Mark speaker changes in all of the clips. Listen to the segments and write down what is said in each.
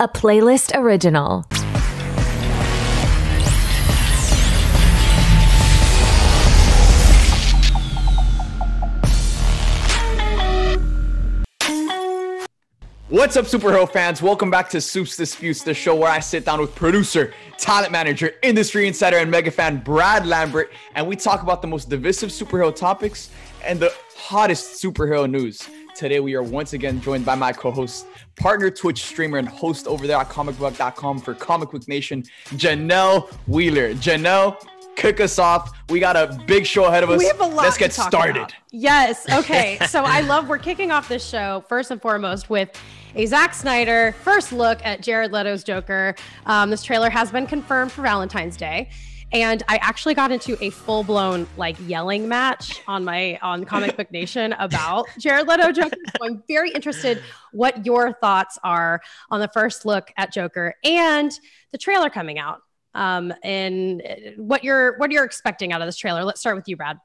Speaker 1: a playlist original.
Speaker 2: What's up, superhero fans? Welcome back to Supes Disputes, the show where I sit down with producer, talent manager, industry insider, and mega fan Brad Lambert, and we talk about the most divisive superhero topics and the hottest superhero news. Today, we are once again joined by my co host, partner Twitch streamer, and host over there at comicbook.com for Comic Book Nation, Janell Wheeler. Janell, kick us off. We got a big show ahead of us.
Speaker 3: We have a lot
Speaker 2: Let's get started.
Speaker 3: about. Yes. Okay. so I love we're kicking off this show first and foremost with a Zack Snyder first look at Jared Leto's Joker. Um, this trailer has been confirmed for Valentine's Day. And I actually got into a full blown like yelling match on my on Comic Book Nation about Jared Leto Joker. So I'm very interested what your thoughts are on the first look at Joker and the trailer coming out um, and what you're what you're expecting out of this trailer. Let's start with you, Brad.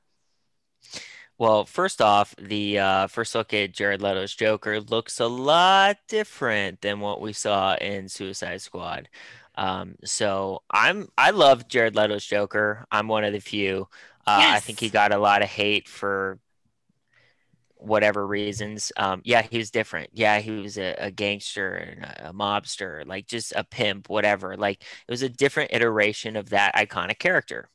Speaker 4: Well, first off, the uh, first look at Jared Leto's Joker looks a lot different than what we saw in Suicide Squad. Um, so I'm I love Jared Leto's Joker. I'm one of the few. Uh, I think he got a lot of hate for whatever reasons. Um, yeah, he was different. Yeah, he was a, a gangster and a, a mobster, like just a pimp, whatever. Like it was a different iteration of that iconic character.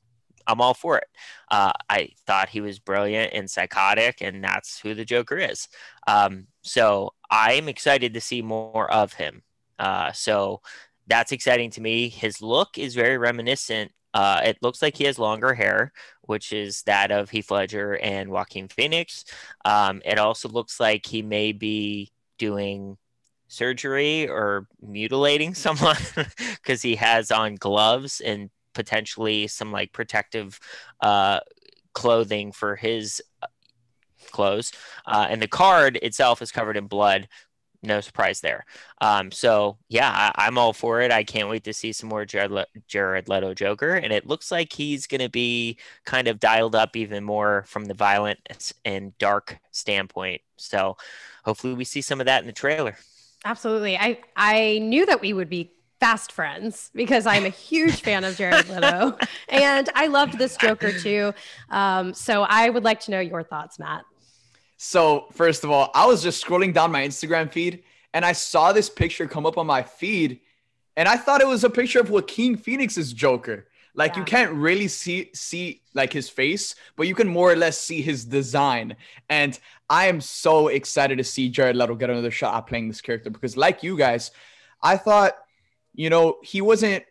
Speaker 4: I'm all for it. Uh, I thought he was brilliant and psychotic, and that's who the Joker is. Um, so I'm excited to see more of him. Uh, so that's exciting to me. His look is very reminiscent. Uh, it looks like he has longer hair, which is that of Heath Ledger and Joaquin Phoenix. Um, it also looks like he may be doing surgery or mutilating someone because he has on gloves and potentially some like protective uh, clothing for his uh, clothes. Uh, and the card itself is covered in blood. No surprise there. Um, so yeah, I, I'm all for it. I can't wait to see some more Jared, Le- Jared Leto Joker, and it looks like he's going to be kind of dialed up even more from the violent and dark standpoint. So hopefully we see some of that in the trailer.
Speaker 3: Absolutely. I I knew that we would be fast friends because I'm a huge fan of Jared Leto and I loved this Joker too. Um, so I would like to know your thoughts, Matt.
Speaker 2: So, first of all, I was just scrolling down my Instagram feed and I saw this picture come up on my feed and I thought it was a picture of Joaquin Phoenix's Joker. Like you can't really see see like his face, but you can more or less see his design. And I am so excited to see Jared Leto get another shot at playing this character because like you guys, I thought, you know, he wasn't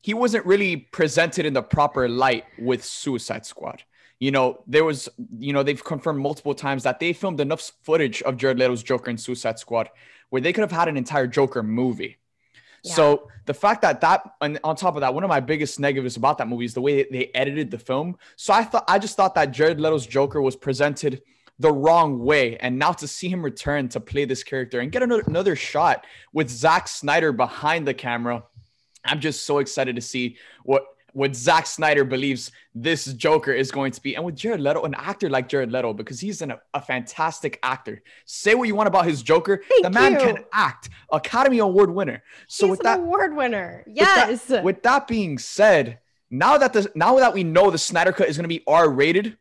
Speaker 2: he wasn't really presented in the proper light with Suicide Squad. You know, there was, you know, they've confirmed multiple times that they filmed enough footage of Jared Leto's Joker in Suicide Squad where they could have had an entire Joker movie. So the fact that that, and on top of that, one of my biggest negatives about that movie is the way they edited the film. So I thought, I just thought that Jared Leto's Joker was presented the wrong way. And now to see him return to play this character and get another, another shot with Zack Snyder behind the camera, I'm just so excited to see what what Zack Snyder believes this Joker is going to be, and with Jared Leto, an actor like Jared Leto, because he's an, a fantastic actor. Say what you want about his Joker,
Speaker 3: Thank
Speaker 2: the man
Speaker 3: you.
Speaker 2: can act. Academy Award winner. So
Speaker 3: He's
Speaker 2: with
Speaker 3: an
Speaker 2: that,
Speaker 3: award winner.
Speaker 2: with that-
Speaker 3: Yes.
Speaker 2: With that, being said, now that the now that we know the Snyder cut is going to be R rated,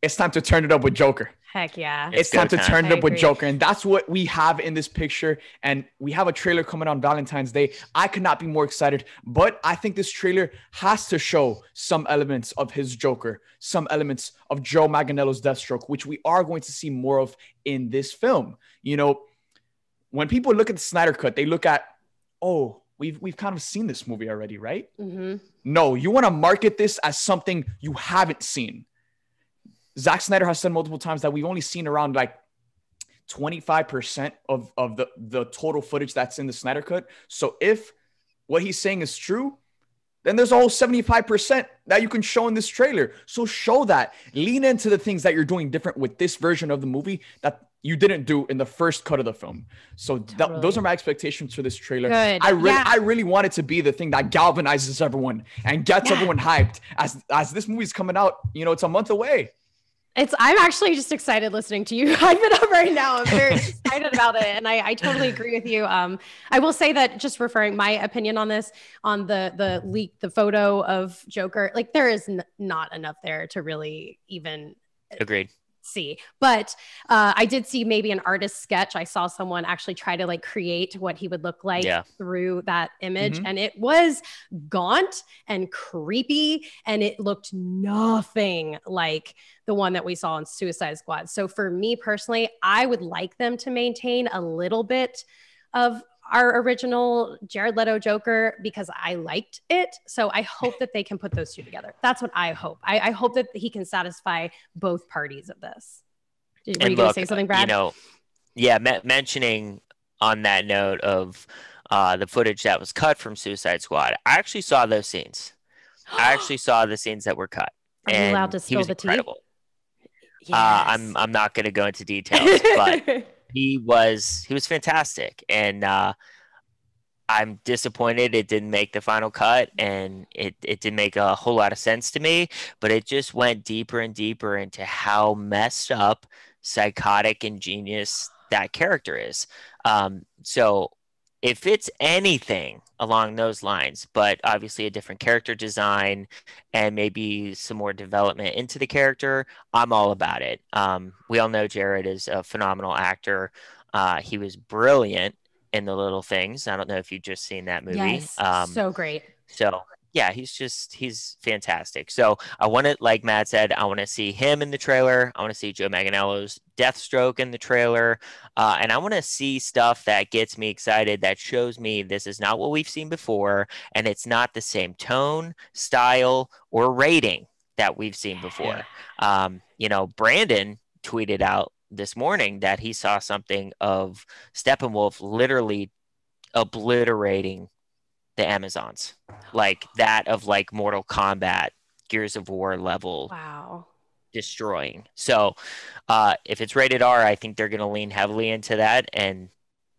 Speaker 2: it's time to turn it up with Joker.
Speaker 3: Heck yeah.
Speaker 4: It's
Speaker 2: It's, time
Speaker 4: go
Speaker 2: to
Speaker 4: time.
Speaker 2: turn it
Speaker 3: I
Speaker 2: up with. Joker, and that's what we have in this picture. And we have a trailer coming on Valentine's Day. I could not be more excited, but I think this trailer has to show some elements of his Joker, some elements of Joe Manganiello's Deathstroke, which we are going to see more of in this film. You know, when people look at the Snyder cut, they look at, oh, we've we've kind of seen this movie already, right?
Speaker 3: hmm
Speaker 2: No, you want to market this as something you haven't seen. Zack Snyder has said multiple times that we've only seen around like 25% of, of the, the total footage that's in the Snyder Cut. So if what he's saying is true, then there's a whole 75% that you can show in this trailer. So show that. Lean into the things that you're doing different with this version of the movie that you didn't do in the first cut of the film. So th-
Speaker 3: Totally.
Speaker 2: those are my expectations for this trailer.
Speaker 3: Good.
Speaker 2: I really
Speaker 3: Yeah.
Speaker 2: I really want it to be the thing that galvanizes everyone and gets
Speaker 3: Yeah.
Speaker 2: everyone hyped as as this movie's coming out, you know, it's a month away.
Speaker 3: It's I'm actually just excited listening to you hype it up right now. I'm very excited about it. And I, I totally agree with you. Um, I will say that just referring my opinion on this, on the the leak, the photo of Joker, like there is n- not enough there to really even
Speaker 4: Agreed
Speaker 3: see. But uh, I did see maybe an artist sketch. I saw someone actually try to like create what he would look like
Speaker 4: Yeah.
Speaker 3: through that image,
Speaker 2: Mhm.
Speaker 3: and it was gaunt and creepy, and it looked nothing like the one that we saw in Suicide Squad. So for me personally, I would like them to maintain a little bit of our original Jared Leto Joker because I liked it. So I hope that they can put those two together. That's what I hope. I, I hope that he can satisfy both parties of this. Did, were
Speaker 4: and
Speaker 3: you going to say something, Brad?
Speaker 4: You know, yeah, me- mentioning on that note of uh, the footage that was cut from Suicide Squad, I actually saw those scenes. I actually saw the scenes that were cut.
Speaker 3: Are you
Speaker 4: and
Speaker 3: allowed to
Speaker 4: he
Speaker 3: spill
Speaker 4: was
Speaker 3: the tea?
Speaker 4: incredible. Uh, I'm I'm not going to go into details, but he was he was fantastic, and uh, I'm disappointed it didn't make the final cut, and it it didn't make a whole lot of sense to me. But it just went deeper and deeper into how messed up, psychotic, and genius that character is. Um, so if it's anything along those lines, but obviously a different character design and maybe some more development into the character, I'm all about it. Um, we all know Jared is a phenomenal actor. Uh, he was brilliant in The Little Things. I don't know if you've just seen that movie.
Speaker 3: yes,
Speaker 4: Um,
Speaker 3: so great.
Speaker 4: so yeah, he's just he's fantastic. So I want to, like Matt said, I want to see him in the trailer. I want to see Joe Manganiello's Deathstroke in the trailer, uh, and I want to see stuff that gets me excited. That shows me this is not what we've seen before, and it's not the same tone, style, or rating that we've seen before. Um, you know, Brandon tweeted out this morning that he saw something of Steppenwolf literally obliterating the Amazons, like that of like Mortal Kombat, Gears of War level
Speaker 3: Wow.
Speaker 4: destroying. So, uh, if it's rated R, I think they're going to lean heavily into that, and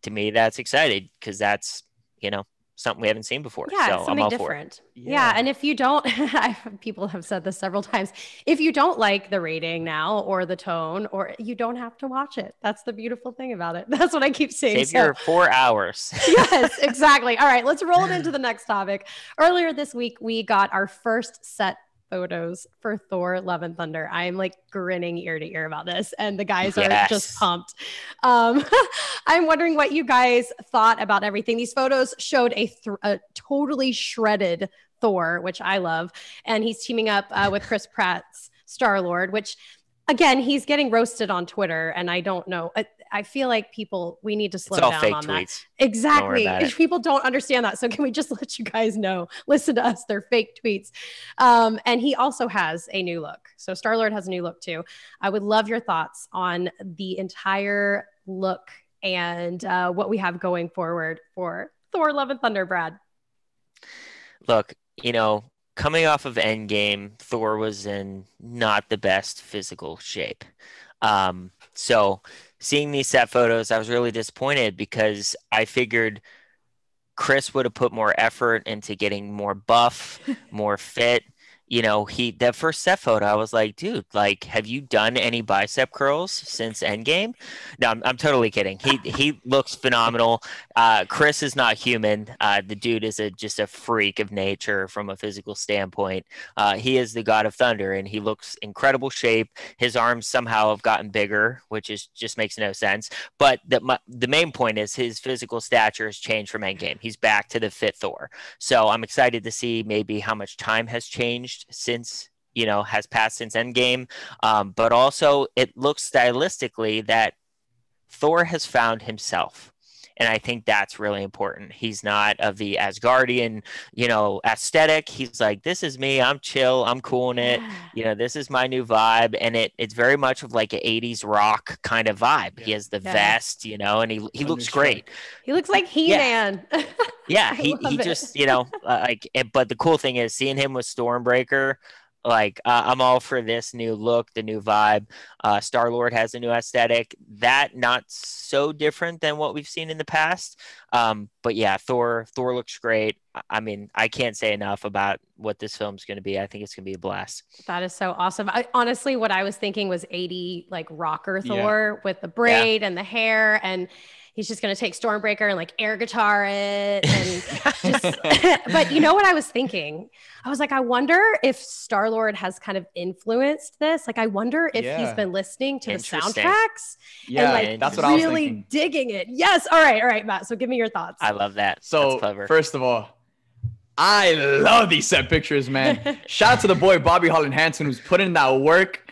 Speaker 4: to me, that's excited because that's you know something we haven't seen before.
Speaker 3: Yeah,
Speaker 4: so
Speaker 3: something
Speaker 4: all for it.
Speaker 3: different. Yeah. and if you don't, people have said this several times. If you don't like the rating now or the tone, or you don't have to watch it. That's the beautiful thing about it. That's what I keep saying.
Speaker 4: Save
Speaker 3: So-
Speaker 4: your four hours.
Speaker 3: yes, exactly. All right, let's roll it into the next topic. Earlier this week, we got our first set photos for Thor Love and Thunder. I'm like grinning ear to ear about this, and the guys are just pumped. Um, I'm wondering what you guys thought about everything. These photos showed a, th- a totally shredded Thor, which I love, and he's teaming up uh, with Chris Pratt's Star Lord, which again he's getting roasted on Twitter, and I don't know. I, feel like people we need to slow
Speaker 4: It's all
Speaker 3: down
Speaker 4: fake
Speaker 3: on that.
Speaker 4: tweets.
Speaker 3: Exactly.
Speaker 4: about it.
Speaker 3: People don't understand that. So can we just let you guys know? Listen to us. They're fake tweets. Um, and he also has a new look. So Star Lord has a new look too. I would love your thoughts on the entire look and uh, what we have going forward for Thor: Love and Thunder. Brad.
Speaker 4: Look, you know, coming off of Endgame, Thor was in not the best physical shape. Um, so seeing these set photos, I was really disappointed because I figured Chris would have put more effort into getting more buff, more fit. You know, he that first set photo, I was like, dude, like, have you done any bicep curls since Endgame? No, I'm, I'm totally kidding. He he looks phenomenal. Uh, Chris is not human. Uh, the dude is a just a freak of nature from a physical standpoint. Uh, he is the god of thunder, and he looks incredible shape. His arms somehow have gotten bigger, which is just makes no sense. But the the main point is his physical stature has changed from Endgame. He's back to the fit Thor. So I'm excited to see maybe how much time has changed since you know has passed since Endgame. Um, but also it looks stylistically that Thor has found himself. And I think that's really important. He's not of the Asgardian, you know, aesthetic. He's like, this is me. I'm chill. I'm cool in it. You know, this is my new vibe. And it it's very much of like an 80s rock kind of vibe. He has the
Speaker 3: Yeah.
Speaker 4: vest, you know, and he he looks great.
Speaker 3: He looks like He Man.
Speaker 4: Yeah, he, he
Speaker 3: it.
Speaker 4: just, you know, uh, like, but the cool thing is seeing him with Stormbreaker, Like uh, I'm all for this new look, the new vibe. Uh, Star Lord has a new aesthetic. That not so different than what we've seen in the past. Um, but yeah, Thor. Thor looks great. I mean, I can't say enough about what this film's going to be. I think it's going to be a blast.
Speaker 3: That is so awesome. I, honestly, what I was thinking was 80 like rocker Thor yeah. with the braid yeah. and the hair and he's just going to take Stormbreaker and like air guitar it. And just, but you know what I was thinking? I was like, I wonder if Star Lord has kind of influenced this. Like, I wonder if yeah. he's been listening to the soundtracks
Speaker 2: yeah, and like
Speaker 3: that's what really I was thinking. digging it. Yes. All right. All right, Matt. So give me your thoughts.
Speaker 4: I love that.
Speaker 2: So, first of all, I love these set pictures, man. Shout out to the boy Bobby Holland Hanson who's putting in that work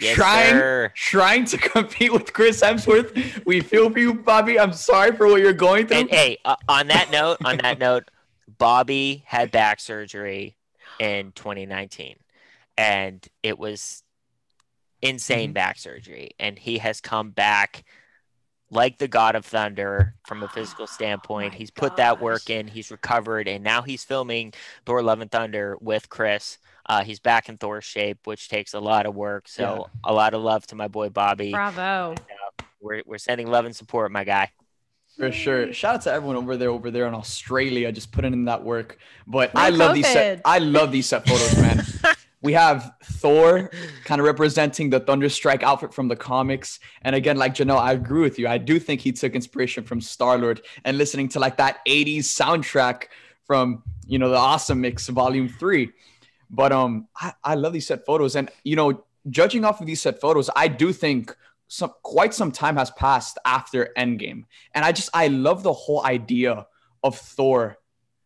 Speaker 2: Yes, trying sir. trying to compete with Chris Hemsworth. We feel for you, Bobby. I'm sorry for what you're going through.
Speaker 4: And hey, uh, on that note, on that note, Bobby had back surgery in 2019, and it was insane mm-hmm. back surgery, and he has come back like the God of Thunder from a physical standpoint. Oh he's put that work in. He's recovered, and now he's filming Thor: Love and Thunder with Chris. Uh, he's back in Thor shape, which takes a lot of work. So yeah. a lot of love to my boy Bobby.
Speaker 3: Bravo.
Speaker 4: And, uh, we're we're sending love and support, my guy.
Speaker 2: For sure. Shout out to everyone over there, over there in Australia, just putting in that work. But no I love COVID. these set. I love these set photos, man. we have Thor kind of representing the Thunderstrike outfit from the comics. And again, like Janell, I agree with you. I do think he took inspiration from Star Lord and listening to like that 80s soundtrack from, you know, the Awesome Mix Volume 3. But um, I, I love these set photos, and you know, judging off of these set photos, I do think some quite some time has passed after Endgame, and I just I love the whole idea of Thor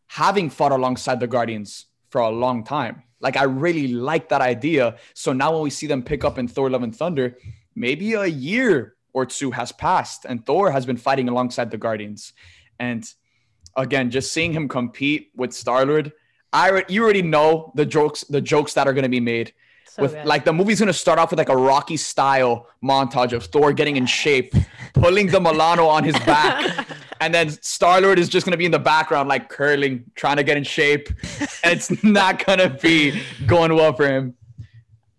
Speaker 2: having fought alongside the Guardians for a long time. Like I really like that idea. So now when we see them pick up in Thor: Love and Thunder, maybe a year or two has passed, and Thor has been fighting alongside the Guardians, and again, just seeing him compete with Star Lord I you already know the jokes the jokes that are going to be made. So with good. like the movie's going to start off with like a Rocky style montage of Thor getting in shape, pulling the Milano on his back. and then Star Lord is just gonna be in the background, like curling, trying to get in shape. And it's not gonna be going well for him.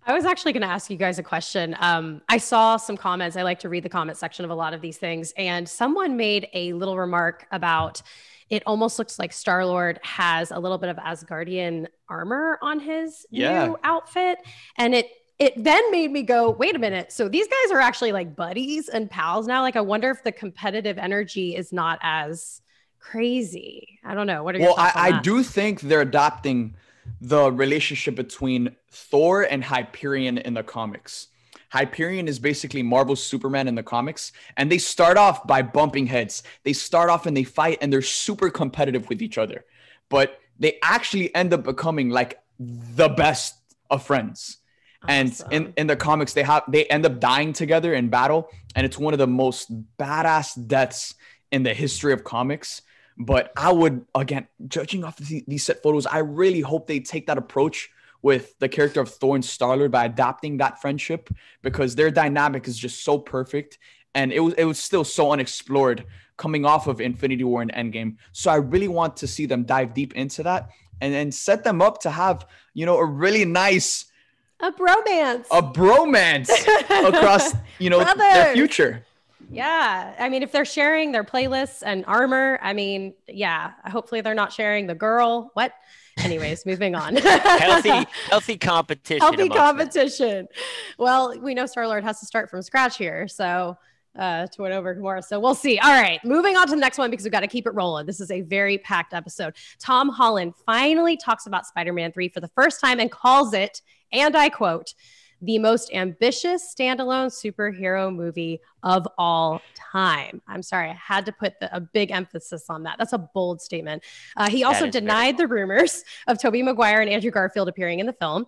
Speaker 3: I was actually going to ask you guys a question. Um, I saw some comments. I like to read the comment section of a lot of these things, and someone made a little remark about it almost looks like Star Lord has a little bit of Asgardian armor on his yeah. new outfit, and it it then made me go, wait a minute. So these guys are actually like buddies and pals now. Like, I wonder if the competitive energy is not as crazy. I don't know. What are your well? I,
Speaker 2: I do think they're adopting the relationship between Thor and Hyperion in the comics. Hyperion is basically Marvel's Superman in the comics, and they start off by bumping heads. They start off and they fight, and they're super competitive with each other, but they actually end up becoming like the best of friends. Awesome. And in, in the comics, they have they end up dying together in battle, and it's one of the most badass deaths in the history of comics. But I would again, judging off of these set photos, I really hope they take that approach with the character of Thor and Starlord by adapting that friendship because their dynamic is just so perfect and it was it was still so unexplored coming off of Infinity War and Endgame. So I really want to see them dive deep into that and then set them up to have, you know, a really nice
Speaker 3: a bromance.
Speaker 2: A bromance across, you know, Brothers. their future.
Speaker 3: Yeah. I mean, if they're sharing their playlists and armor, I mean, yeah, hopefully they're not sharing the girl. What? Anyways, moving on.
Speaker 4: healthy, healthy competition.
Speaker 3: Healthy competition. Them. Well, we know Star Lord has to start from scratch here, so uh, to win over Gamora. So we'll see. All right, moving on to the next one because we've got to keep it rolling. This is a very packed episode. Tom Holland finally talks about Spider-Man 3 for the first time and calls it, and I quote, the most ambitious standalone superhero movie of all time. I'm sorry, I had to put the, a big emphasis on that. That's a bold statement. Uh, he also denied the rumors of Tobey Maguire and Andrew Garfield appearing in the film.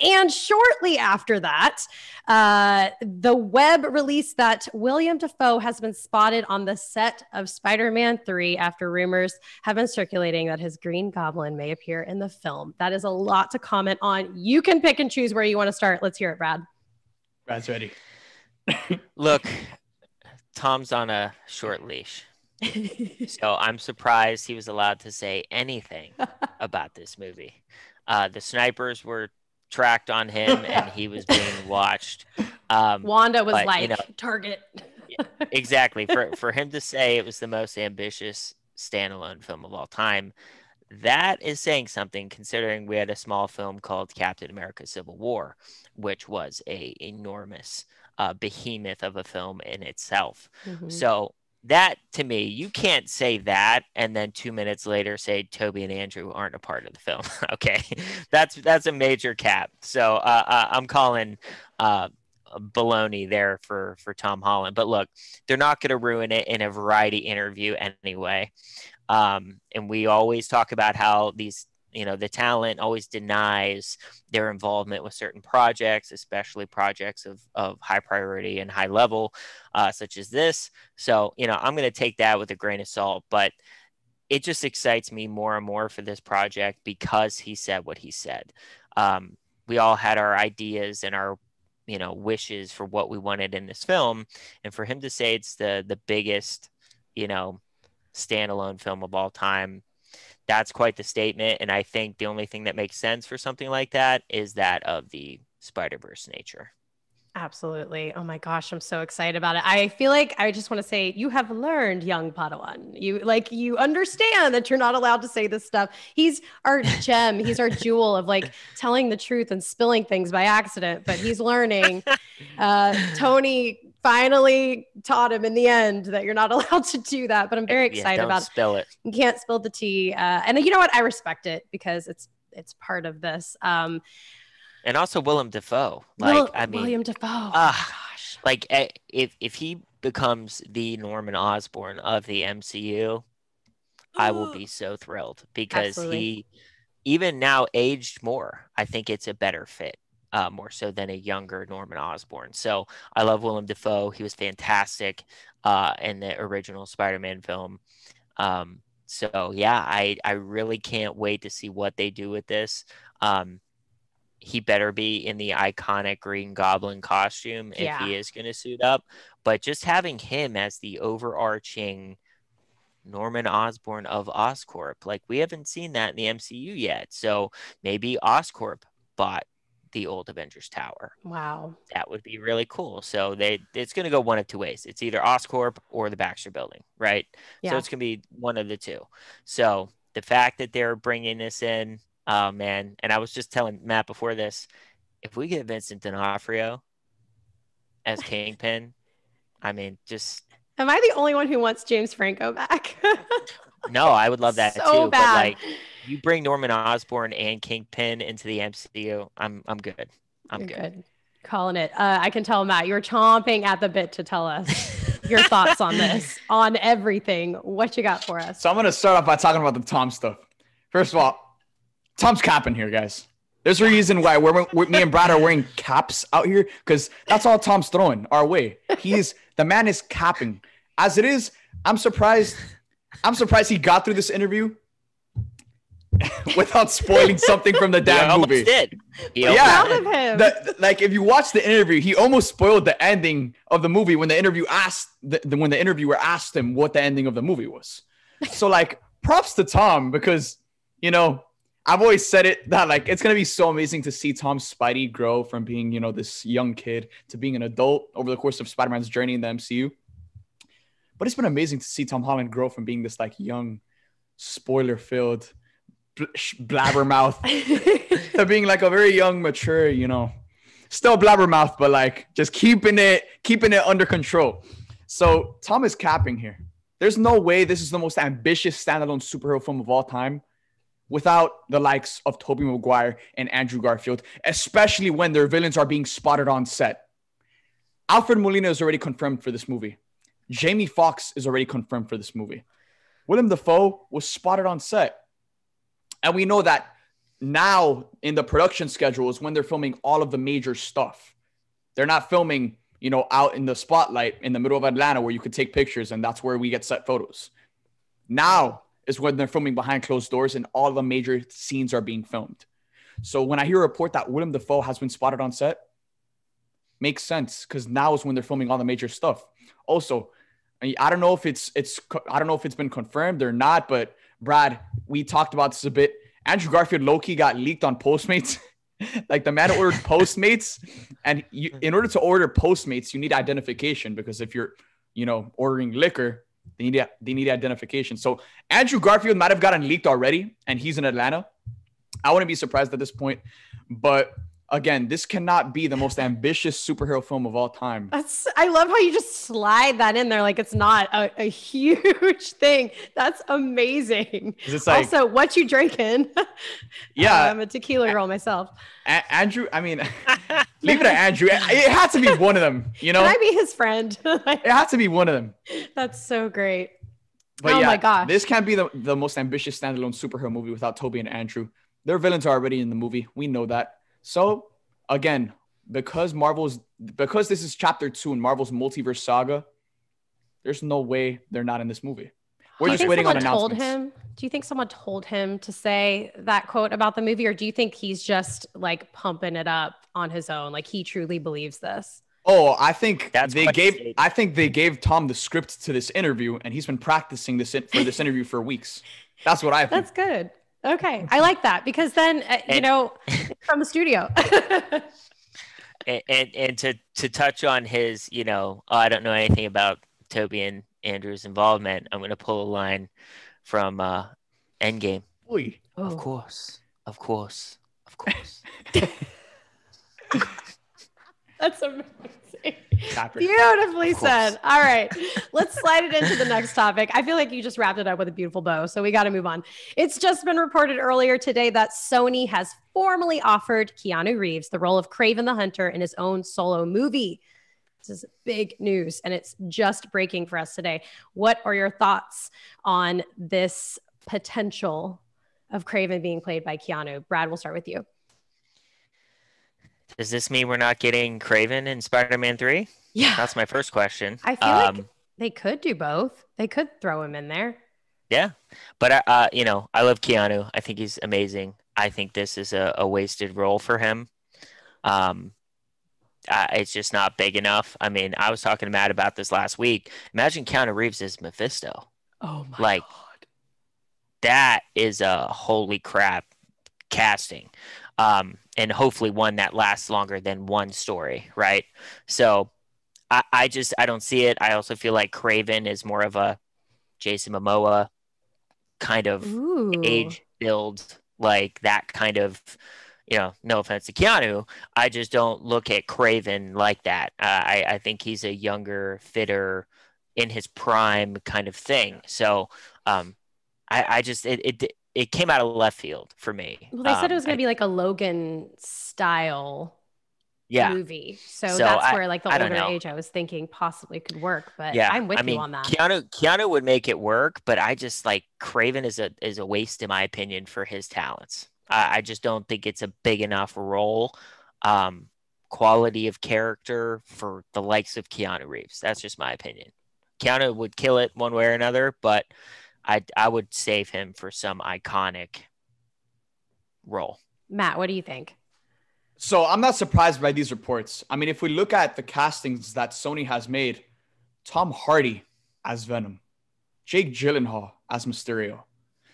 Speaker 3: And shortly after that, uh, the web released that William Dafoe has been spotted on the set of Spider Man 3 after rumors have been circulating that his Green Goblin may appear in the film. That is a lot to comment on. You can pick and choose where you want to start. Let's hear it, Brad.
Speaker 2: Brad's ready.
Speaker 4: Look, Tom's on a short leash. so I'm surprised he was allowed to say anything about this movie. Uh, the snipers were tracked on him and he was being watched. Um,
Speaker 3: Wanda was
Speaker 4: but,
Speaker 3: like
Speaker 4: you know-
Speaker 3: target.
Speaker 4: exactly for for him to say it was the most ambitious standalone film of all time that is saying something considering we had a small film called captain america civil war which was a enormous uh, behemoth of a film in itself
Speaker 3: Mhm.
Speaker 4: so that to me you can't say that and then two minutes later say tobey and andrew aren't a part of the film okay that's that's a major cap so uh, uh, i'm calling uh, baloney there for for Tom Holland. But look, they're not going to ruin it in a variety interview anyway. Um, and we always talk about how these, you know, the talent always denies their involvement with certain projects, especially projects of of high priority and high level, uh, such as this. So, you know, I'm going to take that with a grain of salt, but. It just excites me more and more for this project because he said what he said. Um, we all had our ideas and our you know wishes for what we wanted in this film and for him to say it's the the biggest you know standalone film of all time that's quite the statement and i think the only thing that makes sense for something like that is that of the spider-verse nature
Speaker 3: Absolutely. Oh my gosh, I'm so excited about it. I feel like I just want to say you have learned, young Padawan. You like you understand that you're not allowed to say this stuff. He's our gem. He's our jewel of like telling the truth and spilling things by accident, but he's learning. Uh, Tony finally taught him in the end that you're not allowed to do that. But I'm very
Speaker 4: Yeah,
Speaker 3: excited
Speaker 4: don't
Speaker 3: about it.
Speaker 4: spill it
Speaker 3: You can't spill the tea. Uh, and you know what? I respect it because it's it's part of this. Um,
Speaker 4: and also willem dafoe like
Speaker 3: Will-
Speaker 4: i mean
Speaker 3: William Dafoe. oh
Speaker 4: ah,
Speaker 3: gosh.
Speaker 4: like eh, if if he becomes the norman osborn of the mcu I will be so thrilled because
Speaker 3: Absolutely.
Speaker 4: he, even now, aged more. I think it's a better fit, uh, more so than a younger Norman Osborn. So I love Willem Dafoe. He was fantastic uh, in the original Spider-Man film. Um, so yeah, I I really can't wait to see what they do with this. Um, he better be in the iconic Green Goblin costume if
Speaker 3: Yeah.
Speaker 4: he is going to suit up. But just having him as the overarching Norman Osborn of Oscorp. Like we haven't seen that in the MCU yet. So maybe Oscorp bought the old Avengers Tower.
Speaker 3: Wow.
Speaker 4: That would be really cool. So they it's going to go one of two ways. It's either Oscorp or the Baxter Building, right?
Speaker 3: Yeah.
Speaker 4: So it's going to be one of the two. So the fact that they're bringing this in, oh man! And I was just telling Matt before this, if we get Vincent D'Onofrio as Kingpin, I mean, just
Speaker 3: Am I the only one who wants James Franco back?
Speaker 4: no, I would love that
Speaker 3: so
Speaker 4: too. But
Speaker 3: bad.
Speaker 4: like, you bring Norman Osborn and Kingpin into the MCU, I'm I'm good. I'm
Speaker 3: You're
Speaker 4: good.
Speaker 3: good. Calling it. Uh, I can tell Matt, you're chomping at the bit to tell us your thoughts on this, on everything. What you got for us?
Speaker 2: So I'm gonna start off by talking about the Tom stuff. First of all, Tom's capping here, guys. There's a reason why we're, we me and Brad are wearing caps out here because that's all Tom's throwing our way. He's the man is capping. As it is, I'm surprised. I'm surprised he got through this interview without spoiling something from the
Speaker 4: He
Speaker 2: damn
Speaker 4: almost
Speaker 2: movie.
Speaker 4: did. He
Speaker 2: Yeah.
Speaker 4: almost
Speaker 3: Proud
Speaker 4: did.
Speaker 3: of.
Speaker 2: The, like if you watch the interview, he almost spoiled the ending of the movie when the interview asked the, the- when the interviewer asked him what the ending of the movie was. So like props to Tom because you know I've always said it that like it's gonna be so amazing to see Tom Spidey grow from being you know this young kid to being an adult over the course of Spider-Man's journey in the MCU. But it's been amazing to see Tom Holland grow from being this like young, spoiler-filled, bl- sh- blabbermouth to being like a very young, mature, you know, still blabbermouth, but like just keeping it, keeping it under control. So Tom is capping here. There's no way this is the most ambitious standalone superhero film of all time without the likes of Tobey Maguire and Andrew Garfield, especially when their villains are being spotted on set. Alfred Molina is already confirmed for this movie. Jamie Foxx is already confirmed for this movie. Willem Dafoe was spotted on set. And we know that now in the production schedule is when they're filming all of the major stuff. They're not filming, you know, out in the spotlight in the middle of Atlanta where you could take pictures and that's where we get set photos. Now is when they're filming behind closed doors and all the major scenes are being filmed. So when I hear a report that Willem Dafoe has been spotted on set, makes sense because now is when they're filming all the major stuff. Also, I I don't know if it's it's I don't know if it's been confirmed or not, but Brad, we talked about this a bit. Andrew Garfield Loki got leaked on Postmates like the man ordered Postmates, and you, in order to order Postmates, you need identification because if you're, you know, ordering liquor, they need they need identification. So Andrew Garfield might have gotten leaked already, and he's in Atlanta. I wouldn't be surprised at this point, but again, this cannot be the most ambitious superhero film of all time.
Speaker 3: That's I love how you just slide that in there like it's not a, a huge thing. That's amazing.
Speaker 2: It's like,
Speaker 3: also, what you drinking?
Speaker 2: Yeah,
Speaker 3: uh, I'm a tequila girl myself.
Speaker 2: A- Andrew, I mean, leave it to Andrew. It, it had to be one of them, you know.
Speaker 3: Can I be his friend?
Speaker 2: it had to be one of them.
Speaker 3: That's so great.
Speaker 2: But
Speaker 3: oh
Speaker 2: yeah,
Speaker 3: my gosh.
Speaker 2: this can't be the, the most ambitious standalone superhero movie without Tobey and Andrew. Their villains are already in the movie. We know that. So again, because Marvel's because this is chapter two in Marvel's multiverse saga, there's no way they're not in this movie. We're
Speaker 3: do you
Speaker 2: just
Speaker 3: think
Speaker 2: waiting on
Speaker 3: someone told him? Do you think someone told him to say that quote about the movie, or do you think he's just like pumping it up on his own? Like he truly believes this?
Speaker 2: Oh, I think
Speaker 4: That's
Speaker 2: they gave. I think they gave Tom the script to this interview, and he's been practicing this in, for this interview for weeks. That's what I think.
Speaker 3: That's good. Okay, I like that because then uh, you know from the studio.
Speaker 4: and, and and to to touch on his, you know, oh, I don't know anything about Tobey and Andrew's involvement. I'm going to pull a line from uh, Endgame.
Speaker 2: Oy.
Speaker 4: Of
Speaker 3: Oh.
Speaker 4: course, of course, of course.
Speaker 3: That's amazing. Beautifully said. All right, let's slide it into the next topic. I feel like you just wrapped it up with a beautiful bow, so we got to move on. It's just been reported earlier today that Sony has formally offered Keanu Reeves the role of Kraven the Hunter in his own solo movie. This is big news, and it's just breaking for us today. What are your thoughts on this potential of Kraven being played by Keanu? Brad, we'll start with you.
Speaker 4: Does this mean we're not getting Kraven in Spider-Man Three?
Speaker 3: Yeah,
Speaker 4: That's my first question.
Speaker 3: I feel like
Speaker 4: Um,
Speaker 3: they could do both. They could throw him in there.
Speaker 4: Yeah, but uh, uh, you know, I love Keanu. I think he's amazing. I think this is a, a wasted role for him. Um, uh, it's just not big enough. I mean, I was talking to Matt about this last week. Imagine Keanu Reeves as Mephisto.
Speaker 3: Oh my
Speaker 4: Like-
Speaker 3: god.
Speaker 4: That is a holy crap casting, um, and hopefully one that lasts longer than one story, right? So, I, I just I don't see it. I also feel like Kraven is more of a Jason Momoa kind of
Speaker 3: Ooh.
Speaker 4: age build like that kind of you know no offense to keanu i just don't look at kraven like that uh, i i think he's a younger fitter in his prime kind of thing so um i i just it it, it came out of left field for me
Speaker 3: Well, they said it
Speaker 4: Um,
Speaker 3: was going to be like a Logan style
Speaker 4: yeah
Speaker 3: movie. So,
Speaker 4: So
Speaker 3: that's
Speaker 4: I-
Speaker 3: where like the
Speaker 4: I
Speaker 3: older age I was thinking possibly could work. But
Speaker 4: yeah
Speaker 3: I'm with
Speaker 4: I mean,
Speaker 3: you on that.
Speaker 4: keanu keanu would make it work but i just like kraven is a is a waste in my opinion for his talents i, I just don't think it's a big enough role um quality of character for the likes of keanu reeves that's just my opinion keanu would kill it one way or another but i i would save him for some iconic role
Speaker 3: Matt, what do you think?
Speaker 2: So I'm not surprised by these reports. I mean, if we look at the castings that Sony has made, Tom Hardy as Venom, Jake Gyllenhaal as Mysterio.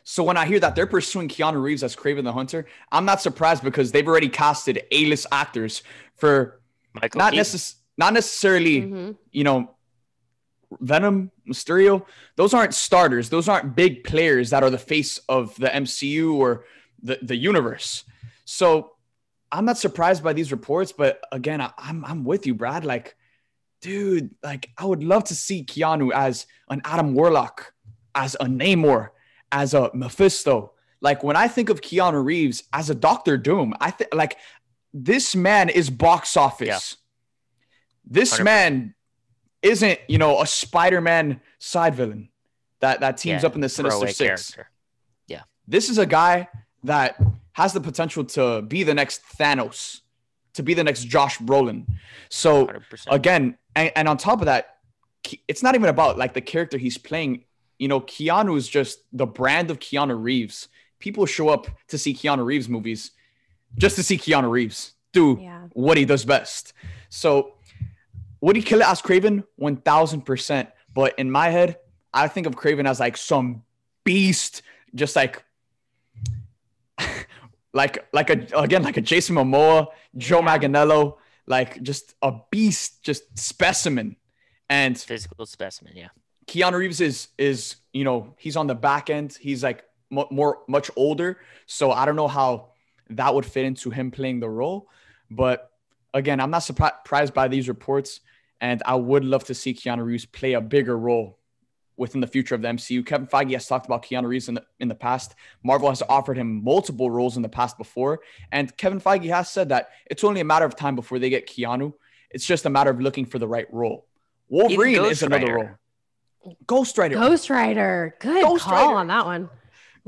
Speaker 2: So when I hear that they're pursuing Keanu Reeves as Kraven the Hunter, I'm not surprised because they've already casted A-list actors for
Speaker 4: michael
Speaker 2: not
Speaker 4: Keaton.
Speaker 2: necess- not necessarily,
Speaker 3: Mhm.
Speaker 2: you know, Venom, Mysterio. Those aren't starters. Those aren't big players that are the face of the MCU or the, the universe. So I'm not surprised by these reports, but again, I, I'm I'm with you, Brad. Like, dude, like I would love to see Keanu as an Adam Warlock, as a Namor, as a Mephisto. Like when I think of Keanu Reeves as a Doctor Doom, I think like this man is box office.
Speaker 4: Yeah.
Speaker 2: This
Speaker 4: 100%.
Speaker 2: man isn't, you know, a Spider-Man side villain that that teams
Speaker 4: Yeah,
Speaker 2: up in the Sinister
Speaker 4: throwaway
Speaker 2: Six.
Speaker 4: character.
Speaker 2: This is a guy that has the potential to be the next Thanos, to be the next Josh Brolin. So
Speaker 4: 100%.
Speaker 2: again, and, and on top of that, it's not even about like the character he's playing. You know, Keanu is just the brand of Keanu Reeves. People show up to see Keanu Reeves movies just to see Keanu Reeves do
Speaker 3: Yeah.
Speaker 2: what he does best. So would he kill it as Kraven? 1000%. But in my head, I think of Kraven as like some beast, just like like like a again like a Jason Momoa, Joe
Speaker 3: Yeah.
Speaker 2: Manganiello, like just a beast, just specimen. And
Speaker 4: Physical specimen, yeah.
Speaker 2: Keanu Reeves is is you know he's on the back end. He's like mo- more much older, so I don't know how that would fit into him playing the role. But again, I'm not surprised by these reports, and I would love to see Keanu Reeves play a bigger role within the future of the MCU. Kevin Feige has talked about Keanu Reeves in the, in the past. Marvel has offered him multiple roles in the past before, and Kevin Feige has said that it's only a matter of time before they get Keanu. It's just a matter of looking for the right role. Wolverine
Speaker 4: Even
Speaker 2: is another
Speaker 4: Rider.
Speaker 2: role. Ghost Rider.
Speaker 3: Ghost Rider. Good
Speaker 2: Ghost
Speaker 3: call
Speaker 2: Rider.
Speaker 3: on that one.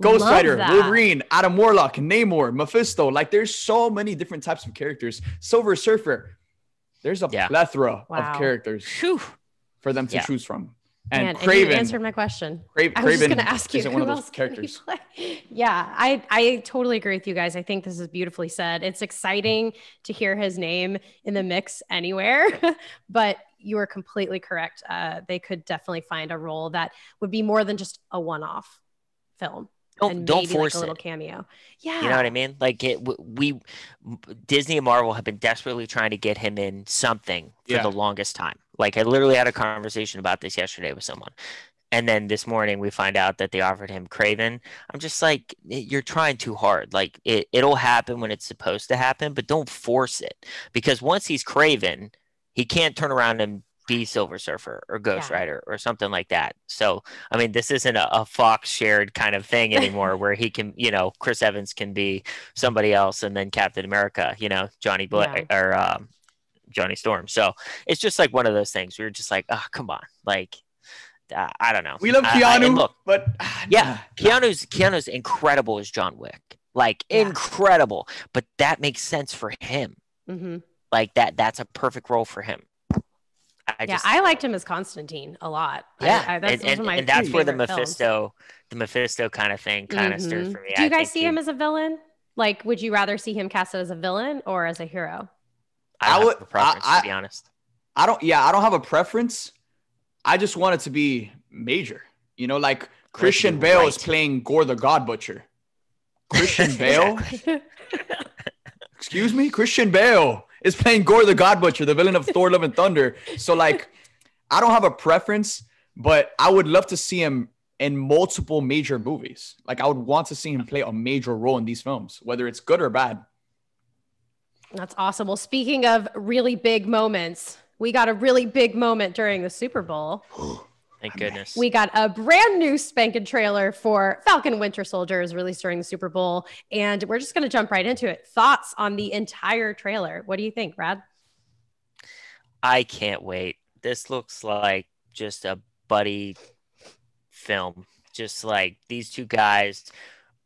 Speaker 2: Ghost
Speaker 3: Love
Speaker 2: Rider,
Speaker 3: that.
Speaker 2: Wolverine, Adam Warlock, Namor, Mephisto. Like there's so many different types of characters. Silver Surfer. There's a
Speaker 4: Yeah.
Speaker 2: plethora
Speaker 3: Wow.
Speaker 2: of characters
Speaker 4: Phew.
Speaker 2: for them to
Speaker 4: Yeah.
Speaker 2: choose from. And
Speaker 3: Man,
Speaker 2: Kraven,
Speaker 3: you answered my question.
Speaker 2: Cra-
Speaker 3: I was going to ask you who
Speaker 2: one of
Speaker 3: else
Speaker 2: those characters.
Speaker 3: Yeah, I I totally agree with you guys. I think this is beautifully said. It's exciting to hear his name in the mix anywhere, but you are completely correct. Uh, they could definitely find a role that would be more than just a one-off film.
Speaker 4: Don't
Speaker 3: and
Speaker 4: don't force
Speaker 3: like a little
Speaker 4: it.
Speaker 3: cameo. Yeah,
Speaker 4: You know what I mean? Like it, we, Disney and Marvel have been desperately trying to get him in something for
Speaker 2: Yeah.
Speaker 4: the longest time. Like I literally had a conversation about this yesterday with someone, and then this morning we find out that they offered him Kraven. I'm just like, you're trying too hard. Like it, it'll happen when it's supposed to happen, but don't force it because once he's Kraven, he can't turn around and be Silver Surfer or Ghost
Speaker 3: Yeah.
Speaker 4: Rider or something like that. So I mean, this isn't a, a Fox shared kind of thing anymore, where he can, you know, Chris Evans can be somebody else, and then Captain America, you know, Johnny Bla- or um, Johnny Storm. So it's just like one of those things. We were just like, oh, come on, like uh, I don't know.
Speaker 2: we love
Speaker 4: I- I-
Speaker 2: Keanu,
Speaker 4: look,
Speaker 2: but
Speaker 4: yeah, Keanu's Keanu's incredible as John Wick, like
Speaker 3: Yeah.
Speaker 4: incredible. But that makes sense for him.
Speaker 3: hmm
Speaker 4: Like that, that's a perfect role for him. I
Speaker 3: yeah,
Speaker 4: just,
Speaker 3: I liked him as Constantine a lot.
Speaker 4: Yeah,
Speaker 3: I, that's
Speaker 4: and, and,
Speaker 3: my
Speaker 4: and that's where the
Speaker 3: favorite films.
Speaker 4: Mephisto, the Mephisto kind of thing, kind of stirs
Speaker 3: Mhm.
Speaker 4: for me.
Speaker 3: Do you
Speaker 4: I
Speaker 3: guys see
Speaker 4: he-
Speaker 3: him as a villain? Like, would you rather see him casted as a villain or as a hero?
Speaker 4: I,
Speaker 2: I would-
Speaker 4: have a preference,
Speaker 2: I-
Speaker 4: to be honest.
Speaker 2: I don't. Yeah, I don't have a preference. I just want it to be major. You know, like Christian
Speaker 4: be
Speaker 2: Bale is playing Gorr the God Butcher. Christian Bale. Excuse me, Christian Bale is playing Gorr the God Butcher, the villain of Thor: Love and Thunder. So like, I don't have a preference, but I would love to see him in multiple major movies. Like, I would want to see him play a major role in these films, whether it's good or bad.
Speaker 3: That's awesome. Well, speaking of really big moments, we got a really big moment during the Super Bowl.
Speaker 4: Thank goodness.
Speaker 3: We got a brand new spanking trailer for Falcon Winter Soldier is released during the Super Bowl, and we're just going to jump right into it. Thoughts on the entire trailer? What do you think, Brad?
Speaker 4: I can't wait. This looks like just a buddy film. Just like these two guys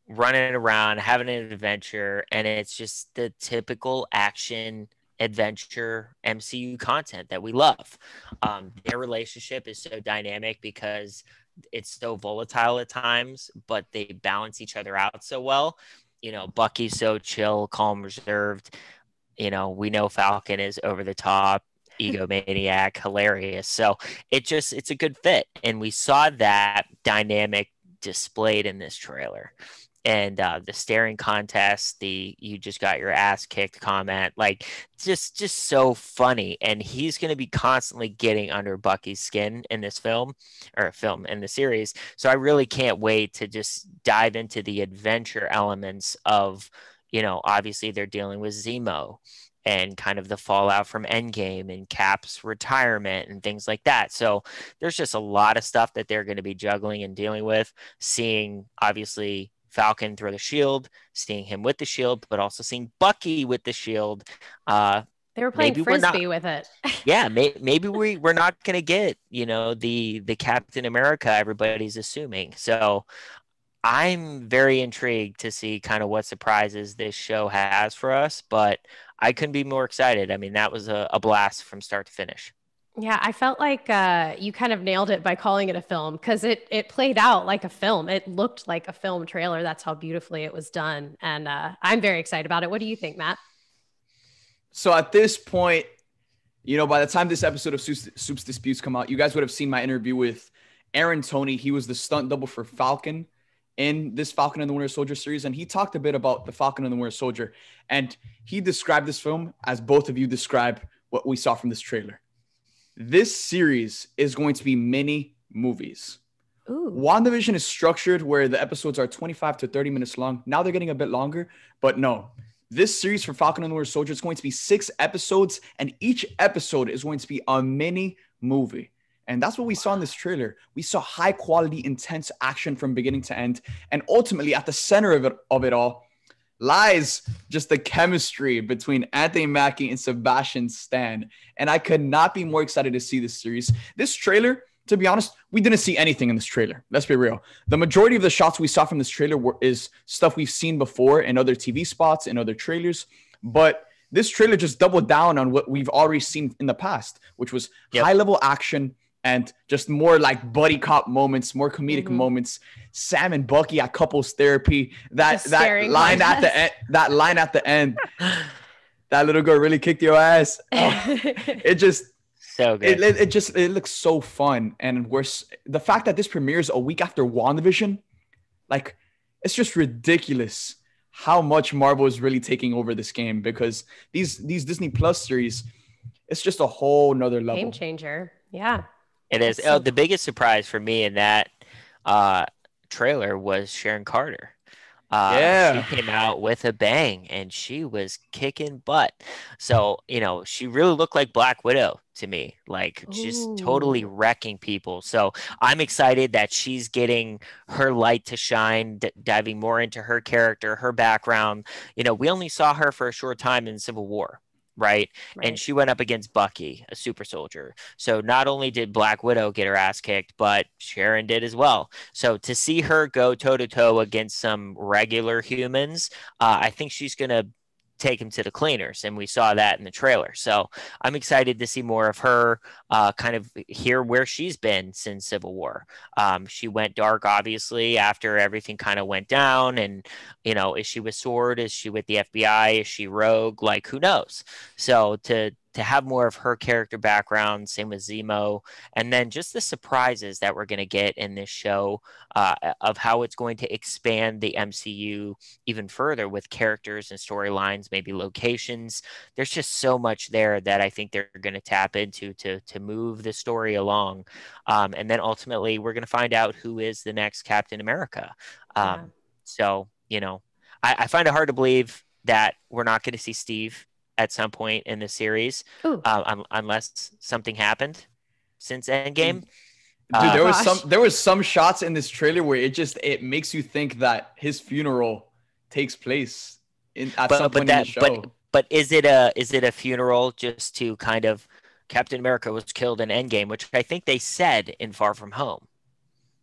Speaker 4: running around, having an adventure, and it's just the typical action adventure MCU content that we love. Um, their relationship is so dynamic because it's so volatile at times, but they balance each other out so well. You know, Bucky's so chill, calm, reserved. You know, we know Falcon is over the top, egomaniac, hilarious. So it just it's a good fit. And we saw that dynamic displayed in this trailer. And uh, the staring contest, the you just got your ass kicked comment, like just just so funny. And he's going to be constantly getting under Bucky's skin in this film or film in the series. So I really can't wait to just dive into the adventure elements of, you know, obviously they're dealing with Zemo and kind of the fallout from Endgame and Cap's retirement and things like that. So there's just a lot of stuff that they're going to be juggling and dealing with. Seeing obviously Falcon throw the shield, seeing him with the shield, but also seeing Bucky with the shield. Uh,
Speaker 3: They were playing
Speaker 4: Maybe we're not-
Speaker 3: frisbee with it.
Speaker 4: yeah, may, maybe we we're not going to get you know the the Captain America everybody's assuming. So I'm very intrigued to see kind of what surprises this show has for us, but I couldn't be more excited. I mean, that was a, a blast from start to finish.
Speaker 3: Yeah, I felt like uh, you kind of nailed it by calling it a film because it it played out like a film. It looked like a film trailer. That's how beautifully it was done, and uh, I'm very excited about it. What do you think, Matt?
Speaker 2: So at this point, you know, by the time this episode of Supes, Supes Disputes come out, you guys would have seen my interview with Aaron Toney. He was the stunt double for Falcon in this Falcon and the Winter Soldier series, and he talked a bit about the Falcon and the Winter Soldier, and he described this film as both of you describe what we saw from this trailer. This series is going to be mini movies.
Speaker 3: Ooh.
Speaker 2: WandaVision is structured where the episodes are 25 to 30 minutes long. Now they're getting a bit longer, but no. This series for Falcon and the Winter Soldier is going to be six episodes, and each episode is going to be a mini movie. And that's what we saw in this trailer. We saw high quality, intense action from beginning to end. And ultimately, at the center of it, of it all lies just the chemistry between Anthony Mackie and Sebastian Stan. And I could not be more excited to see this series. This trailer, to be honest, we didn't see anything in this trailer. Let's be real. The majority of the shots we saw from this trailer were, is stuff we've seen before in other TV spots and other trailers. But this trailer just doubled down on what we've already seen in the past, which was
Speaker 4: Yep.
Speaker 2: high level action and just more like buddy cop moments, more comedic
Speaker 3: Mhm.
Speaker 2: moments. Sam and Bucky at couples therapy. That
Speaker 3: The
Speaker 2: that line at the end. That line at the end. That little girl really kicked your ass. Oh, it just
Speaker 4: So good.
Speaker 2: it, it just it looks so fun and we're the fact that this premieres a week after WandaVision, like it's just ridiculous how much Marvel is really taking over this game because these these Disney Plus series, it's just a whole nother level.
Speaker 3: Game changer. Yeah.
Speaker 4: It is. Oh, the biggest surprise for me in that uh, trailer was Sharon Carter. Uh,
Speaker 2: Yeah.
Speaker 4: she came out with a bang and she was kicking butt. So, you know, she really looked like Black Widow to me, like just totally wrecking people. So, I'm excited that she's getting her light to shine, d- diving more into her character, her background. You know, we only saw her for a short time in Civil War, right?
Speaker 3: Right.
Speaker 4: and she went up against Bucky, a super soldier. So not only did Black Widow get her ass kicked, but Sharon did as well. So to see her go toe to toe against some regular humans, uh, I think she's going to take him to the cleaners. And we saw that in the trailer. So I'm excited to see more of her, uh, kind of hear where she's been since Civil War. Um, she went dark, obviously, after everything kind of went down. And, you know, is she with Sword? Is she with the FBI? Is she rogue? Like, who knows? So to to have more of her character background, same with Zemo, and then just the surprises that we're going to get in this show uh, of how it's going to expand the MCU even further with characters and storylines, maybe locations. There's just so much there that I think they're going to tap into to to move the story along, um, and then ultimately we're going to find out who is the next Captain America. Um,
Speaker 3: Yeah.
Speaker 4: So you know, I, I find it hard to believe that we're not going to see Steve at some point in the series, uh, un- unless something happened since Endgame.
Speaker 2: Dude,
Speaker 4: Uh,
Speaker 2: there was
Speaker 3: Gosh.
Speaker 2: some there was some shots in this trailer where it just it makes you think that his funeral takes place in at some
Speaker 4: but, but
Speaker 2: point in the show.
Speaker 4: but but is it a is it a funeral just to kind of Captain America was killed in Endgame, which I think they said in Far From Home,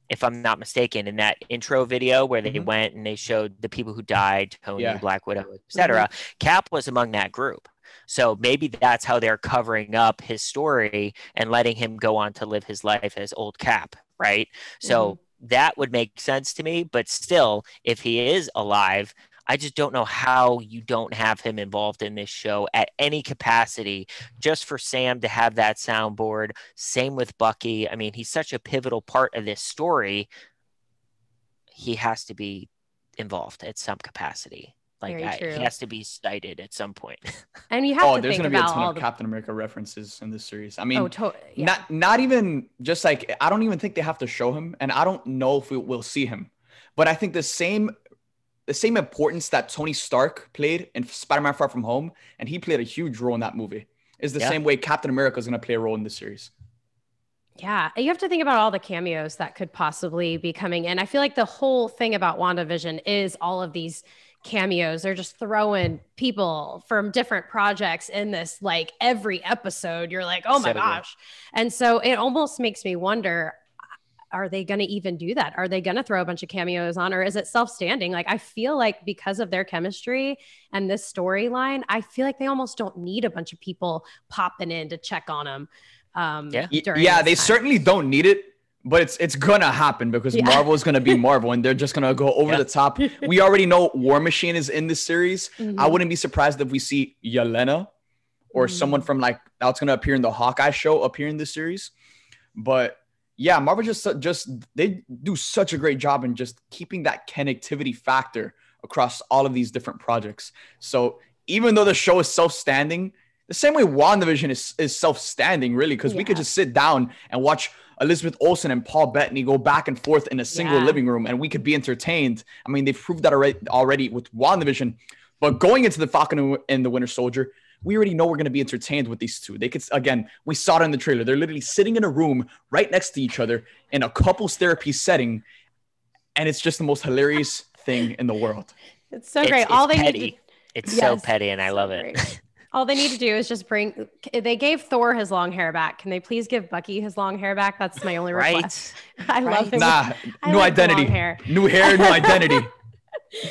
Speaker 4: if I'm not mistaken, in that intro video where they
Speaker 2: Mhm.
Speaker 4: went and they showed the people who died, Tony,
Speaker 2: Yeah.
Speaker 4: Black Widow, etc. Cap was among that group. So maybe that's how they're covering up his story and letting him go on to live his life as old Cap, right? So that would make sense to me. But still, if he is alive, I just don't know how you don't have him involved in this show at any capacity, just for Sam to have that soundboard. Same with Bucky. I mean, he's such a pivotal part of this story. He has to be involved at some capacity. Like I, he has to be sighted at some point.
Speaker 3: And you have
Speaker 2: oh,
Speaker 3: to
Speaker 2: there's
Speaker 3: think
Speaker 2: gonna be a ton of
Speaker 3: the.
Speaker 2: Captain America references in this series. I mean,
Speaker 3: oh, to- yeah.
Speaker 2: not not even just like I don't even think they have to show him, and I don't know if we will see him. But I think the same the same importance that Tony Stark played in Spider-Man: Far From Home, and he played a huge role in that movie, is the
Speaker 4: Yeah.
Speaker 2: same way Captain America is going to play a role in this series.
Speaker 3: Yeah, you have to think about all the cameos that could possibly be coming in. I feel like the whole thing about WandaVision is all of these cameos. They're just throwing people from different projects in this, like every episode. You're like, oh my
Speaker 4: So
Speaker 3: gosh. And so it almost makes me wonder are they going to even do that? Are they going to throw a bunch of cameos on, or is it self standing? Like, I feel like because of their chemistry and this storyline, I feel like they almost don't need a bunch of people popping in to check on them. Um,
Speaker 4: Yeah.
Speaker 2: Yeah, they
Speaker 3: time.
Speaker 2: certainly don't need it, but it's it's gonna happen because
Speaker 3: Yeah.
Speaker 2: Marvel is gonna be Marvel, and they're just gonna go over
Speaker 4: Yeah.
Speaker 2: the top. We already know War Machine is in this series. I
Speaker 3: Mhm.
Speaker 2: wouldn't be surprised if we see Yelena or
Speaker 3: Mm.
Speaker 2: someone from like that's gonna appear in the Hawkeye show appear in this series. But yeah, Marvel just just they do such a great job in just keeping that connectivity factor across all of these different projects. So even though the show is self-standing, the same way WandaVision is, is self-standing, really, because yeah. we could just sit down and watch Elizabeth Olsen and Paul Bettany go back and forth in a single yeah. living room and we could be entertained. I mean, they've proved that already, already with WandaVision. But going into the Falcon and the Winter Soldier, we already know we're going to be entertained with these two. They could, again, we saw it in the trailer. They're literally sitting in a room right next to each other in a couples therapy setting. And it's just the most hilarious thing in the world.
Speaker 3: It's so great. It's, All they
Speaker 4: petty.
Speaker 3: need to,
Speaker 4: it's yes, so petty, and I love it.
Speaker 3: All they need to do is just bring. They gave Thor his long hair back. Can they please give Bucky his long hair back? That's my only request. Right. I right. love him.
Speaker 2: Nah, new identity. Hair. New hair, new identity.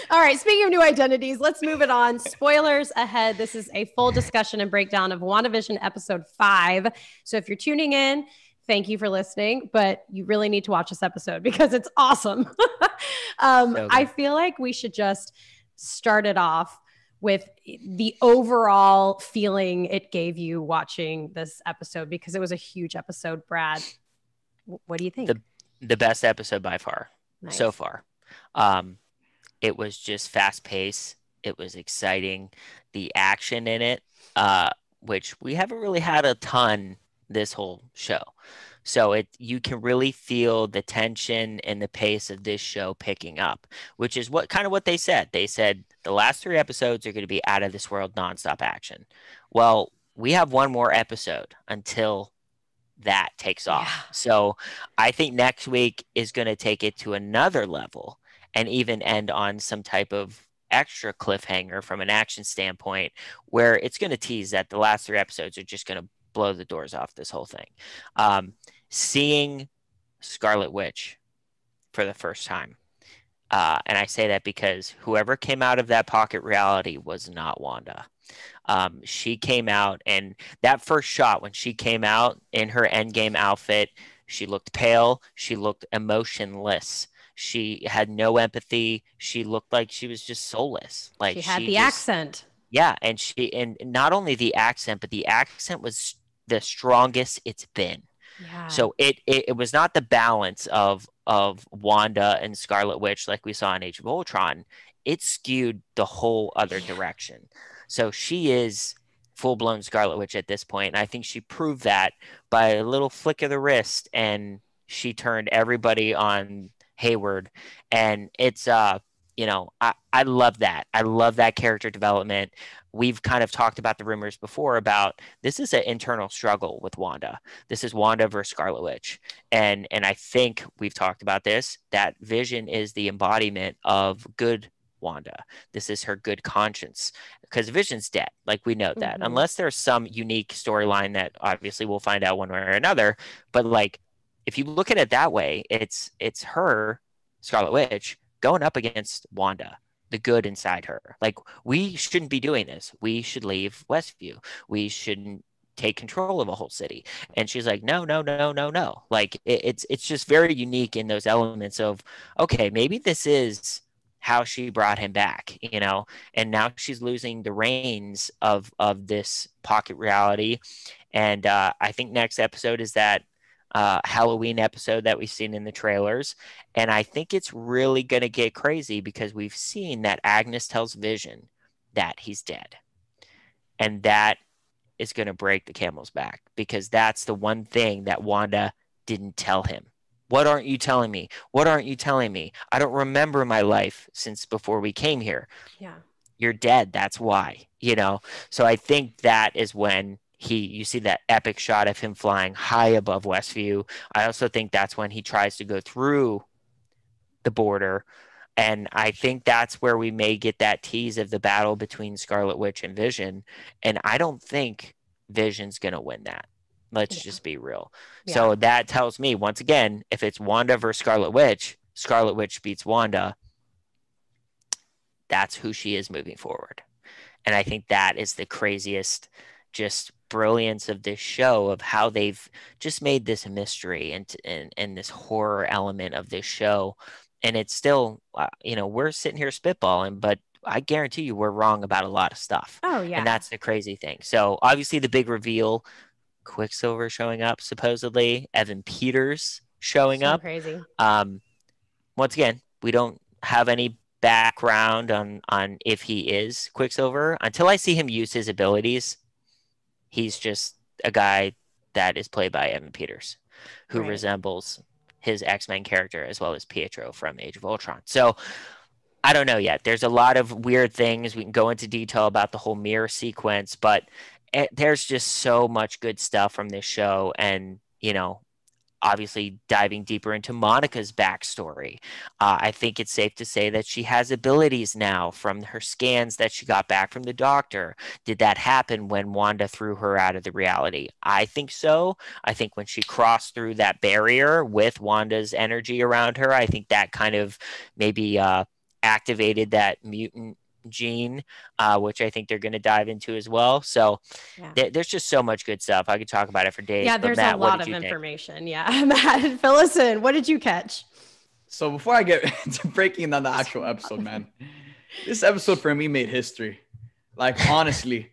Speaker 3: All right. Speaking of new identities, let's move it on. Spoilers ahead. This is a full discussion and breakdown of WandaVision episode five. So if you're tuning in, thank you for listening, but you really need to watch this episode because it's awesome. um, okay. I feel like we should just start it off with the overall feeling it gave you watching this episode because it was a huge episode. Brad, what do you think?
Speaker 4: The, the best episode by far nice. so far. Um, it was just fast paced. It was exciting. The action in it, uh, which we haven't really had a ton this whole show. So it you can really feel the tension and the pace of this show picking up, which is what kind of what they said. They said the last three episodes are going to be out of this world nonstop action. Well, we have one more episode until that takes off. Yeah. So I think next week is going to take it to another level and even end on some type of extra cliffhanger from an action standpoint where it's going to tease that the last three episodes are just going to blow the doors off this whole thing. Um, seeing Scarlet Witch for the first time. Uh, and I say that because whoever came out of that pocket reality was not Wanda. Um, she came out, and that first shot when she came out in her endgame outfit, she looked pale, she looked emotionless. She had no empathy. She looked like she was just soulless. Like
Speaker 3: she had she the just, accent.
Speaker 4: Yeah, and she and not only the accent, but the accent was the strongest it's been. Yeah. So it, it it was not the balance of of Wanda and Scarlet Witch like we saw in Age of Ultron. It skewed the whole other yeah. direction. So she is full blown Scarlet Witch at this point, and I think she proved that by a little flick of the wrist, and she turned everybody on Hayward, and it's uh you know I I love that I love that character development. We've kind of talked about the rumors before about this is an internal struggle with Wanda. This is Wanda versus Scarlet Witch, and and I think we've talked about this. That Vision is the embodiment of good Wanda. This is her good conscience because Vision's dead. Like we know that, mm-hmm. unless there's some unique storyline that obviously we'll find out one way or another. But like if you look at it that way, it's it's her, Scarlet Witch, going up against Wanda, the good inside her. Like we shouldn't be doing this. We should leave Westview. We shouldn't take control of a whole city. And she's like, no, no, no, no, no. Like it, it's it's just very unique in those elements of okay, maybe this is how she brought him back, you know, and now she's losing the reins of of this pocket reality. And uh, I think next episode is that uh, Halloween episode that we've seen in the trailers. And I think it's really going to get crazy because we've seen that Agnes tells Vision that he's dead. And that is going to break the camel's back because that's the one thing that Wanda didn't tell him. What aren't you telling me? What aren't you telling me? I don't remember my life since before we came here.
Speaker 3: Yeah.
Speaker 4: You're dead. That's why, you know? So I think that is when he you see that epic shot of him flying high above Westview. I also think that's when he tries to go through the border. And I think that's where we may get that tease of the battle between Scarlet Witch and Vision. And I don't think Vision's going to win that. Let's yeah. just be real. Yeah. So that tells me, once again, if it's Wanda versus Scarlet Witch, Scarlet Witch beats Wanda. That's who she is moving forward. And I think that is the craziest just brilliance of this show of how they've just made this a mystery and and, and this horror element of this show and it's still uh, you know we're sitting here spitballing but i guarantee you we're wrong about a lot of stuff
Speaker 3: oh yeah
Speaker 4: and that's the crazy thing so obviously the big reveal quicksilver showing up supposedly evan peters showing
Speaker 3: So
Speaker 4: up.
Speaker 3: crazy.
Speaker 4: Um, once again, we don't have any background on on if he is Quicksilver until I see him use his abilities. He's just a guy that is played by Evan Peters, who
Speaker 3: Right.
Speaker 4: resembles his X Men character as well as Pietro from Age of Ultron. So I don't know yet. There's a lot of weird things. We can go into detail about the whole mirror sequence, but it, there's just so much good stuff from this show. And, you know, obviously diving deeper into Monica's backstory. Uh, I think it's safe to say that she has abilities now from her scans that she got back from the doctor. Did that happen when Wanda threw her out of the reality? I think so. I think when she crossed through that barrier with Wanda's energy around her, I think that kind of maybe uh, activated that mutant gene, uh, which I think they're going to dive into as well. So
Speaker 3: Yeah.
Speaker 4: th- there's just so much good stuff. I could talk about it for days.
Speaker 3: Yeah, there's
Speaker 4: Matt,
Speaker 3: a lot of
Speaker 4: you think?
Speaker 3: information. Yeah, Matt, fill us in. What did you catch?
Speaker 2: So before I get into breaking down the actual episode, man, this episode for me made history. Like honestly,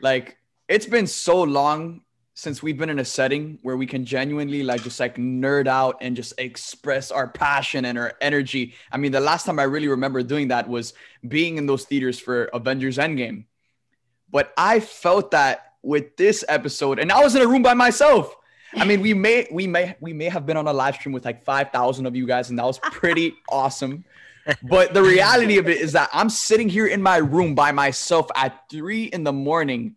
Speaker 2: like it's been so long since we've been in a setting where we can genuinely like just like nerd out and just express our passion and our energy. I mean, the last time I really remember doing that was being in those theaters for Avengers Endgame. But I felt that with this episode, and I was in a room by myself. I mean, we may we may we may have been on a live stream with like 5,000 of you guys and that was pretty awesome. But the reality of it is that I'm sitting here in my room by myself at 3 in the morning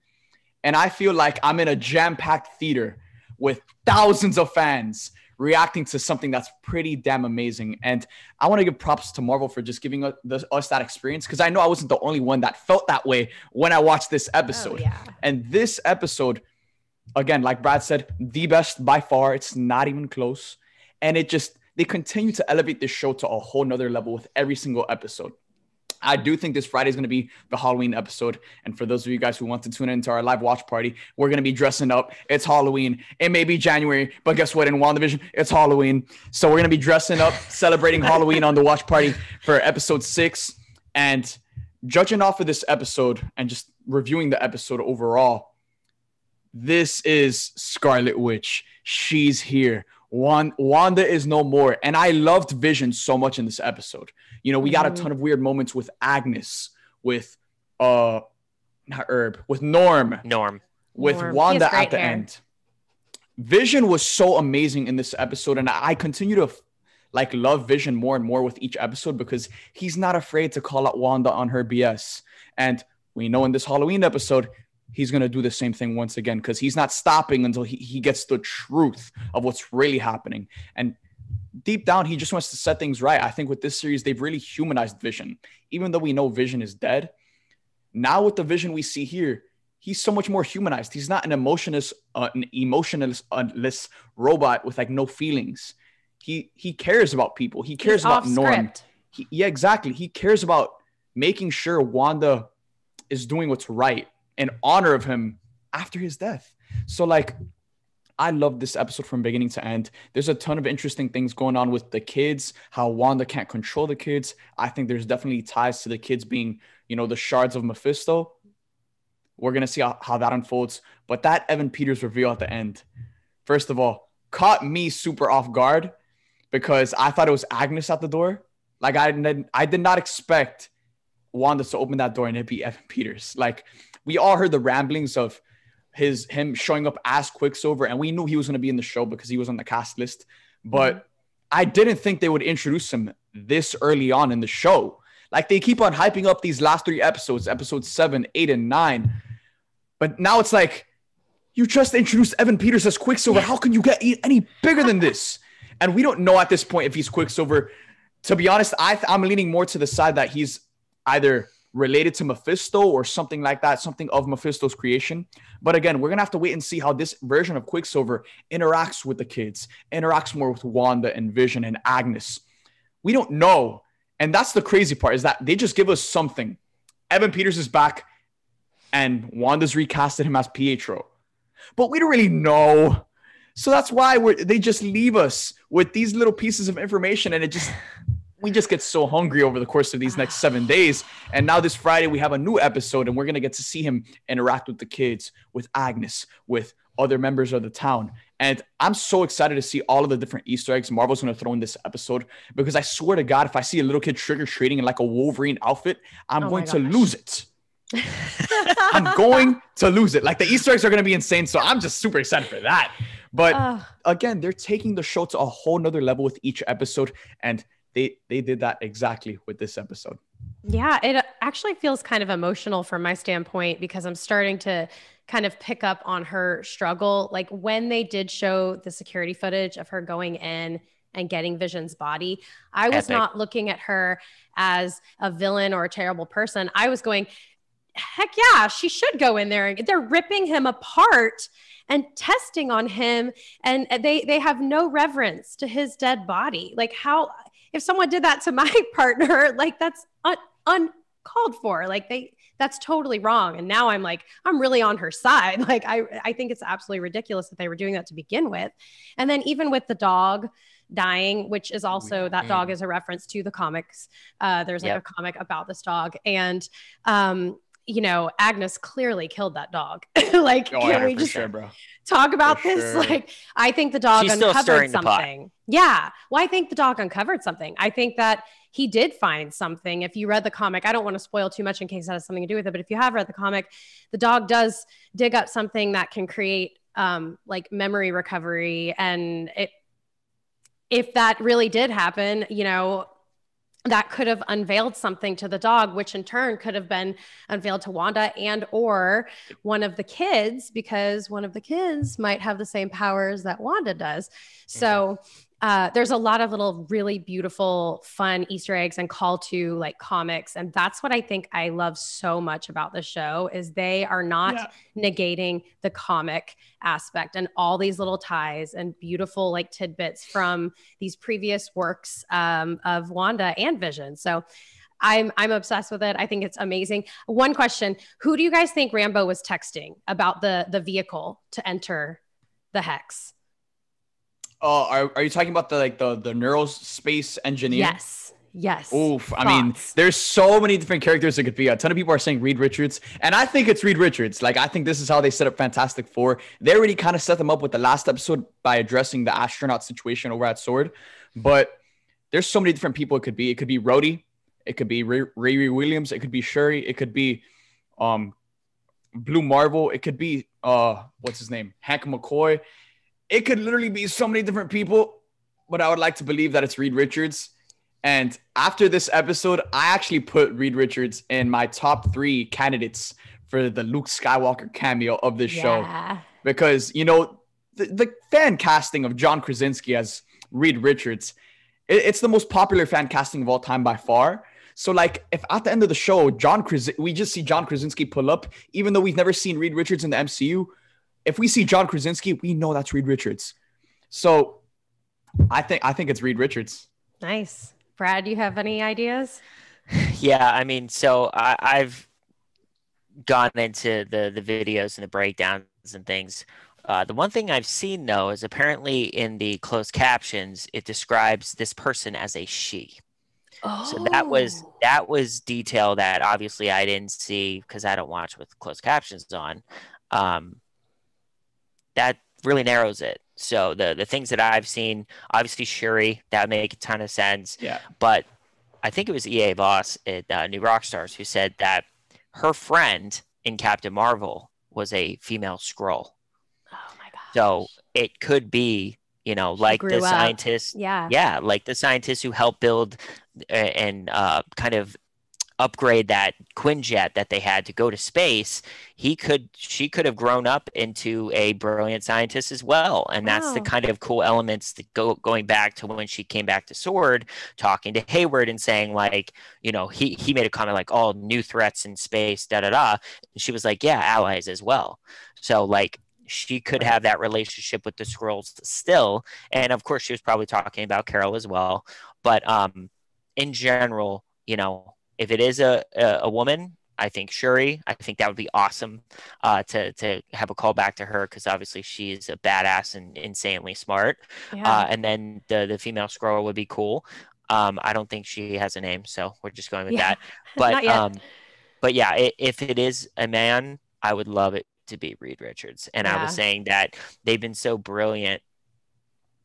Speaker 2: and I feel like I'm in a jam-packed theater with thousands of fans reacting to something that's pretty damn amazing. And I want to give props to Marvel for just giving us, us that experience because I know I wasn't the only one that felt that way when I watched this oh, episode.
Speaker 3: Oh, yeah.
Speaker 2: And this episode, again, like Brad said, the best by far. It's not even close. And it just, they continue to elevate this show to a whole nother level with every single episode. I do think this Friday is going to be the Halloween episode. And for those of you guys who want to tune into our live watch party, we're going to be dressing up. It's Halloween. It may be January, but guess what? In WandaVision, it's Halloween. So we're going to be dressing up, celebrating Halloween on the watch party for episode six. And judging off of this episode and just reviewing the episode overall, this is Scarlet Witch. She's here. Wan- Wanda is no more. And I loved Vision so much in this episode. You know, we got a
Speaker 3: Mhm.
Speaker 2: ton of weird moments with Agnes, with uh not Herb, with Norm,
Speaker 4: Norm.
Speaker 2: with
Speaker 3: Norm.
Speaker 2: Wanda at the
Speaker 3: hair.
Speaker 2: end. Vision was so amazing in this episode, and I continue to like love Vision more and more with each episode because he's not afraid to call out Wanda on her BS. And we know in this Halloween episode, he's gonna do the same thing once again because he's not stopping until he, he gets the truth of what's really happening. And deep down, he just wants to set things right. I think with this series, they've really humanized Vision. Even though we know Vision is dead, now with the Vision we see here, he's so much more humanized. He's not an emotionless, uh, an emotionless robot with like no feelings. He he cares about people. He cares
Speaker 3: He's
Speaker 2: about Norm. He, yeah, exactly. He cares about making sure Wanda is doing what's right in honor of him after his death. So like I love this episode from beginning to end. There's a ton of interesting things going on with the kids, how Wanda can't control the kids. I think there's definitely ties to the kids being, you know, the shards of Mephisto. We're going to see how, how that unfolds. But that Evan Peters reveal at the end, first of all, caught me super off guard because I thought it was Agnes at the door. Like I I did not expect Wanda to open that door and it be Evan Peters. Like we all heard the ramblings of his him showing up as Quicksilver, and we knew he was going to be in the show because he was on the cast list. But mm-hmm. I didn't think they would introduce him this early on in the show. Like they keep on hyping up these last three episodes, episodes seven, eight, and nine. But now it's like you just introduced Evan Peters as Quicksilver. How can you get any bigger than this? And we don't know at this point if he's Quicksilver. To be honest, I th- I'm leaning more to the side that he's either related to Mephisto or something like that, something of Mephisto's creation. But again, we're gonna have to wait and see how this version of Quicksilver interacts with the kids, interacts more with Wanda and Vision and Agnes. We don't know. And that's the crazy part is that they just give us something. Evan Peters is back and Wanda's recasted him as Pietro. But we don't really know. So that's why they just leave us with these little pieces of information and it just we just get so hungry over the course of these next seven days. And now this Friday we have a new episode and we're gonna get to see him interact with the kids, with Agnes, with other members of the town. And I'm so excited to see all of the different Easter eggs Marvel's going to throw in this episode because I swear to God, if I see a little kid trick or treating in like a Wolverine outfit, I'm
Speaker 3: Oh
Speaker 2: going to lose it. I'm going to lose it. Like the Easter eggs are going to be insane. So I'm just super excited for that. But
Speaker 3: Ugh.
Speaker 2: again, they're taking the show to a whole nother level with each episode. And they, they did that exactly with this episode.
Speaker 3: Yeah, it uh, actually feels kind of emotional from my standpoint because I'm starting to kind of pick up on her struggle. Like when they did show the security footage of her going in and getting Vision's body, I was
Speaker 4: Epic.
Speaker 3: not looking at her as a villain or a terrible person. I was going, heck yeah, she should go in there. They're ripping him apart and testing on him and uh, they they have no reverence to his dead body. Like how if someone did that to my partner, like that's un- uncalled for. Like they that's totally wrong. And now I'm like, I'm really on her side. Like I I think it's absolutely ridiculous that they were doing that to begin with. And then even with the dog dying, which is also that dog is a reference to the comics. Uh, there's like
Speaker 4: Yep.
Speaker 3: a comic about this dog. And um, you know, Agnes clearly killed that dog. like,
Speaker 2: Oh,
Speaker 3: can
Speaker 2: yeah,
Speaker 3: we just
Speaker 2: sure, bro.
Speaker 3: talk about
Speaker 2: For
Speaker 3: this?
Speaker 2: sure.
Speaker 3: Like, I think the dog
Speaker 4: She's
Speaker 3: uncovered
Speaker 4: stirring the pot.
Speaker 3: something. Yeah. Well, I think the dog uncovered something. I think that he did find something. If you read the comic, I don't want to spoil too much in case that has something to do with it, but if you have read the comic, the dog does dig up something that can create um, like memory recovery. And it, if that really did happen, you know, that could have unveiled something to the dog which in turn could have been unveiled to wanda and or one of the kids because one of the kids might have the same powers that wanda does. So mm-hmm. Uh, there's a lot of little really beautiful fun easter eggs and call to like comics and that's what i think i love so much about the show is they are not
Speaker 2: Yeah.
Speaker 3: negating the comic aspect and all these little ties and beautiful like tidbits from these previous works um, of Wanda and Vision. So I'm I'm obsessed with it. I think it's amazing. One question: Who do you guys think Rambeau was texting about the the vehicle to enter the hex?
Speaker 2: Oh, are, are you talking about the like the the neural space engineer?
Speaker 3: Yes. Yes.
Speaker 2: Oof. I mean, there's so many different characters it could be. A ton of people are saying Reed Richards, and I think it's Reed Richards. Like, I think this is how they set up Fantastic Four. They already kind of set them up with the last episode by addressing the astronaut situation over at Sword. But there's so many different people it could be. It could be Rhodey. It could be Ray, Ray Williams. It could be Shuri. It could be um, Blue Marvel. It could be uh, what's his name? Hank McCoy. It could literally be so many different people. But I would like to believe that it's Reed Richards. And after this episode, I actually put Reed Richards in my top three candidates for the Luke Skywalker cameo of this show because you know the, the fan casting of John Krasinski as Reed Richards, it- it's the most popular fan casting of all time by far. So like, if at the end of the show, John Kras- we just see John Krasinski pull up, even though we've never seen Reed Richards in the MCU, if we see John Krasinski, we know that's Reed Richards. So I think I think it's Reed Richards.
Speaker 3: Nice. Brad, you have any ideas?
Speaker 4: Yeah, I mean, so I, I've gone into the the videos and the breakdowns and things. Uh, the one thing I've seen though is apparently in the closed captions it describes this person as a she.
Speaker 3: Oh,
Speaker 4: So that was that was detail that obviously I didn't see because I don't watch with closed captions on. Um, that really narrows it. So the the things that I've seen, obviously Shuri, that make a ton of sense.
Speaker 2: Yeah.
Speaker 4: But I think it was Erik Voss at uh, New Rockstars who said that her friend in Captain Marvel was a female Skrull.
Speaker 3: Oh my god.
Speaker 4: So it could be, you know, like the
Speaker 3: up.
Speaker 4: scientist
Speaker 3: Yeah.
Speaker 4: yeah like the scientists who helped build uh, and uh, kind of upgrade that quinjet that they had to go to space he could she could have grown up into a brilliant scientist as well. And that's the kind of cool elements that go going back to when she came back to sword talking to hayward and saying like you know he he made a comment like oh new threats in space da da da. And she was like yeah allies as well. So like she could have that relationship with the Skrulls still. And of course she was probably talking about carol as well. But um in general you know if it is a a, a woman i think shuri i think that would be awesome uh to to have a call back to her because obviously she's a badass and insanely smart
Speaker 3: Yeah.
Speaker 4: uh and then the the female Skrull would be cool um i don't think she has a name so we're just going with
Speaker 3: Yeah.
Speaker 4: that but um but yeah i if it is a man i would love it to be Reed Richards. And I was saying that they've been so brilliant.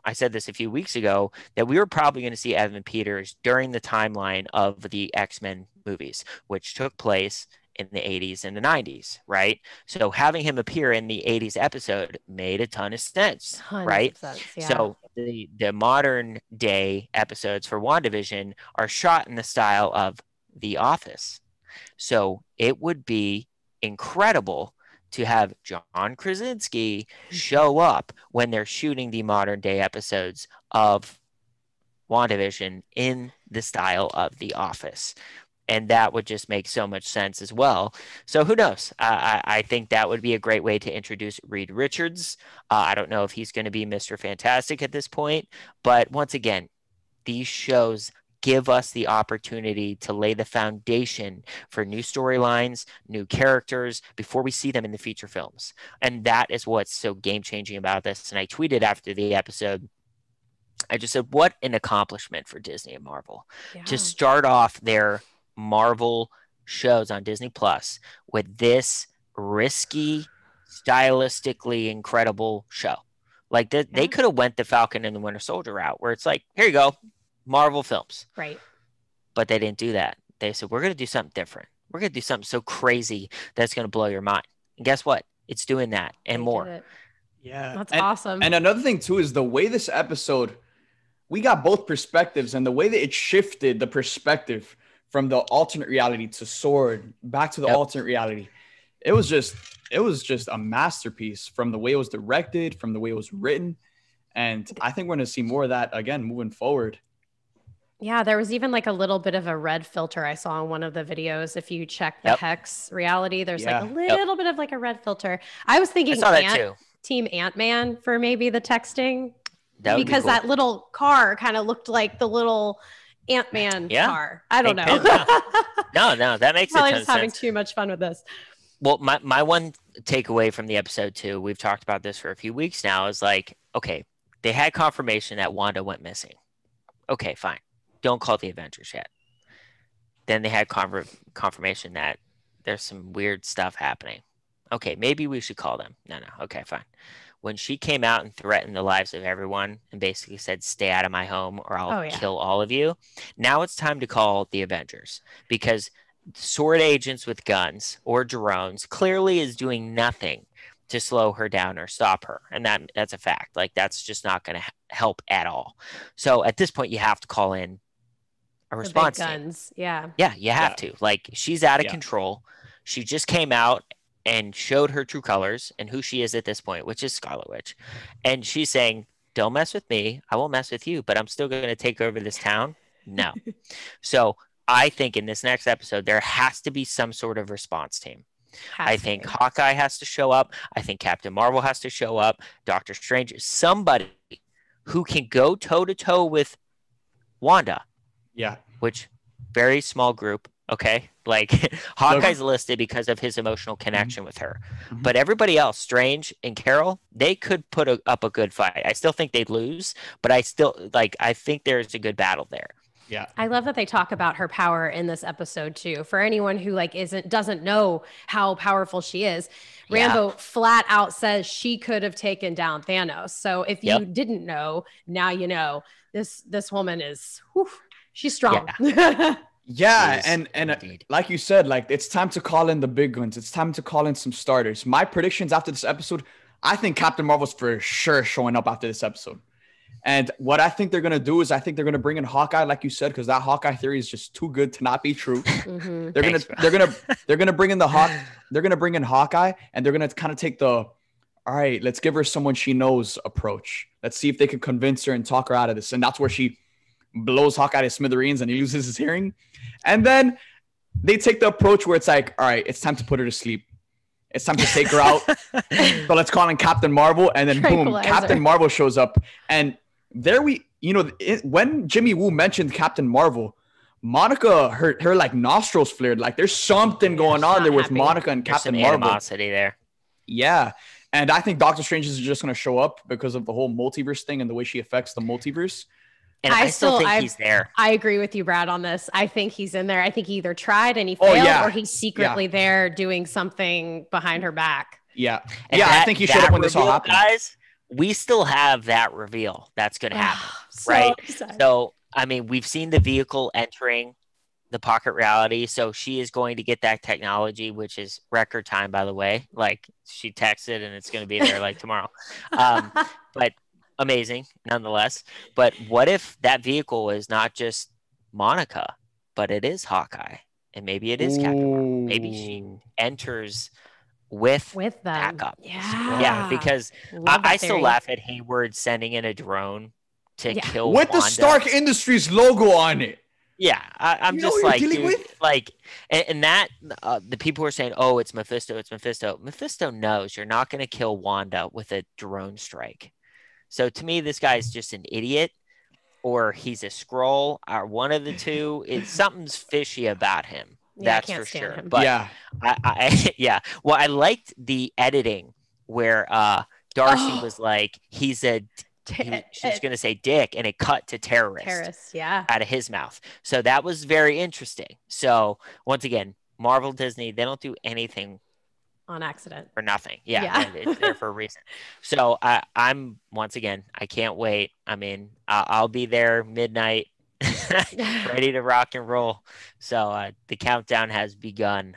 Speaker 4: I said this a few weeks ago that we were probably going to see Evan Peters during the timeline of the X Men movies, which took place in the 80s and the 90s, right? So having him appear in the 80s episode made a ton of sense, right?
Speaker 3: of sense, yeah.
Speaker 4: So the the modern day episodes for WandaVision are shot in the style of The Office. So it would be incredible to have John Krasinski show up when they're shooting the modern day episodes of WandaVision in the style of The Office. And that would just make so much sense as well. So who knows? I, I I think that would be a great way to introduce Reed Richards. Uh, I don't know if he's going to be Mr. Fantastic at this point, but once again, these shows give us the opportunity to lay the foundation for new storylines, new characters before we see them in the feature films. And that is what's so game changing about this. And I tweeted after the episode, I just said, what an accomplishment for Disney and Marvel
Speaker 3: Yeah.
Speaker 4: to start off their Marvel shows on Disney Plus with this risky, stylistically incredible show. Like they, they could have went the Falcon and the Winter Soldier route, where it's like, here you go, Marvel films,
Speaker 3: right.
Speaker 4: but they didn't do that. They said we're going to do something different. We're going to do something so crazy that's going to blow your mind. And guess what? It's doing that and
Speaker 3: They
Speaker 4: more.
Speaker 2: Yeah.
Speaker 3: That's
Speaker 2: and,
Speaker 3: awesome.
Speaker 2: And another thing too is the way this episode, we got both perspectives, and the way that it shifted the perspective from the alternate reality to Sword back to the
Speaker 4: Yep.
Speaker 2: alternate reality. It was just, it was just a masterpiece from the way it was directed, from the way it was written, and I think we're going to see more of that again moving forward.
Speaker 3: Yeah, there was even like a little bit of a red filter I saw in one of the videos. If you check the
Speaker 4: Yep.
Speaker 3: hex reality, there's like a
Speaker 2: Yeah.
Speaker 4: Yep.
Speaker 3: little bit of like a red filter. I was
Speaker 4: I
Speaker 3: thinking
Speaker 4: saw that
Speaker 3: Ant-
Speaker 4: too.
Speaker 3: Team Ant Man for maybe the texting
Speaker 4: That would be
Speaker 3: because
Speaker 4: cool.
Speaker 3: that little car kind of looked like the little Ant Man
Speaker 4: Yeah.
Speaker 3: car. I don't know.
Speaker 4: No, no, that makes
Speaker 3: Probably just having
Speaker 4: sense.
Speaker 3: too much fun with this.
Speaker 4: well my, my one takeaway from the episode too we've talked about this for a few weeks now is like okay they had confirmation that wanda went missing okay fine don't call the avengers yet. Then they had conver- confirmation that there's some weird stuff happening. Okay maybe we should call them. No no okay fine. When she came out and threatened the lives of everyone and basically said stay out of my home or i'll
Speaker 3: Oh, yeah.
Speaker 4: kill all of you now it's time to call the avengers. Because sword agents with guns or drones clearly is doing nothing to slow her down or stop her. And that that's a fact. Like that's just not going to help at all. So at this point you have to call in a
Speaker 3: The big
Speaker 4: response
Speaker 3: guns. Yeah.
Speaker 4: yeah you have to like she's out of
Speaker 2: Yeah.
Speaker 4: control she just came out and showed her true colors and who she is at this point which is scarlet witch and she's saying don't mess with me i won't mess with you but i'm still going to take over this town no so i think in this next episode there has to be some sort of response team
Speaker 3: Has
Speaker 4: I think
Speaker 3: be.
Speaker 4: Hawkeye has to show up. I think Captain Marvel has to show up. Doctor Strange, somebody who can go toe to toe with Wanda,
Speaker 2: Yeah.
Speaker 4: which very small group. Okay, like Hawkeye's listed because of his emotional connection with her,
Speaker 2: Mhm.
Speaker 4: but everybody else, Strange and Carol, they could put a, up a good fight. I still think they'd lose, but I still like. I think there's a good battle there.
Speaker 2: Yeah.
Speaker 3: I love that they talk about her power in this episode too. For anyone who like isn't doesn't know how powerful she is,
Speaker 4: Yeah.
Speaker 3: Rambeau flat out says she could have taken down Thanos. So if you
Speaker 4: Yep.
Speaker 3: didn't know, now you know. This this woman is whew, she's strong. Yeah.
Speaker 2: Yeah,
Speaker 4: Is
Speaker 2: and and uh,
Speaker 4: indeed.
Speaker 2: like you said, like it's time to call in the big guns. It's time to call in some starters. My predictions after this episode, I think Captain Marvel's for sure showing up after this episode. And what I think they're gonna do is I think they're gonna bring in Hawkeye, like you said, because that Hawkeye theory is just too good to not be true.
Speaker 3: Mhm.
Speaker 2: They're
Speaker 4: Thanks,
Speaker 2: gonna
Speaker 4: bro.
Speaker 2: they're gonna they're gonna bring in the Hawk they're gonna bring in Hawkeye and they're gonna kind of take the all right, let's give her someone she knows approach. Let's see if they can convince her and talk her out of this. And that's where she blows Hawkeye to smithereens and he loses his hearing. And then they take the approach where it's like, all right, it's time to put her to sleep. It's time to take her out. so let's call in Captain Marvel, and then boom, Captain Marvel shows up, and there we, you know, it, when Jimmy Woo mentioned Captain Marvel, Monica, her her like nostrils flared, like there's something going on there with. Monica and
Speaker 4: There's
Speaker 2: Captain
Speaker 4: some
Speaker 2: Marvel.
Speaker 4: animosity there.
Speaker 2: Yeah, and I think Doctor Strange is just gonna show up because of the whole multiverse thing and the way she affects the multiverse.
Speaker 4: And I,
Speaker 3: I
Speaker 4: still
Speaker 3: still-
Speaker 4: think
Speaker 3: I've-
Speaker 4: he's there.
Speaker 3: I agree with you, Brad, on this. I think he's in there. I think he either tried and he
Speaker 2: Oh,
Speaker 3: failed,
Speaker 2: yeah.
Speaker 3: or he's secretly there doing something behind her back.
Speaker 2: Yeah.
Speaker 4: And
Speaker 2: yeah, I think he showed up when this all
Speaker 4: reveal,
Speaker 2: happened.
Speaker 4: Guys, we still have that reveal that's going to happen.
Speaker 3: So
Speaker 4: right?
Speaker 3: excited.
Speaker 4: So, I mean, we've seen the vehicle entering the pocket reality. So she is going to get that technology, which is record time, by the way. Like she texted and it's going to be there like tomorrow. Um, but amazing nonetheless. But what if that vehicle is not just Monica, but it is Hawkeye? And maybe it is Captain Marvel. Maybe she enters with.
Speaker 3: with them.
Speaker 4: Backup.
Speaker 3: Yeah.
Speaker 4: Yeah, because
Speaker 3: Love
Speaker 4: I, I still laugh at Hayward sending in a drone to
Speaker 3: Yeah.
Speaker 4: kill
Speaker 2: with the Stark Industries logo on it.
Speaker 4: Yeah, I, I'm
Speaker 2: You
Speaker 4: just
Speaker 2: what
Speaker 4: like,
Speaker 2: dealing
Speaker 4: dude,
Speaker 2: with?
Speaker 4: like, and, and that uh, the people are saying, "Oh, it's Mephisto, it's Mephisto." Mephisto knows you're not going to kill Wanda with a drone strike. So to me, this guy's just an idiot, or he's a Skrull, or one of the two. It's something's fishy about him.
Speaker 3: Yeah, I
Speaker 4: that's
Speaker 3: can't
Speaker 4: for
Speaker 3: stand
Speaker 4: sure.
Speaker 3: him.
Speaker 4: But
Speaker 2: yeah.
Speaker 4: I, I yeah. Well, I liked the editing where uh Darcy
Speaker 3: Oh.
Speaker 4: was like, "He's a,"
Speaker 3: Te-
Speaker 4: he, she's
Speaker 3: uh,
Speaker 4: going to say "dick," and it cut to terrorist
Speaker 3: Terrace, yeah.
Speaker 4: out of his mouth. So that was very interesting. So once again, Marvel Disney, they don't do anything
Speaker 3: On accident.
Speaker 4: for nothing. Yeah,
Speaker 3: Yeah.
Speaker 4: it's there for a reason. So I, I'm once again, I can't wait. I mean, I'll, I'll be there midnight, ready to rock and roll. So uh, the countdown has begun.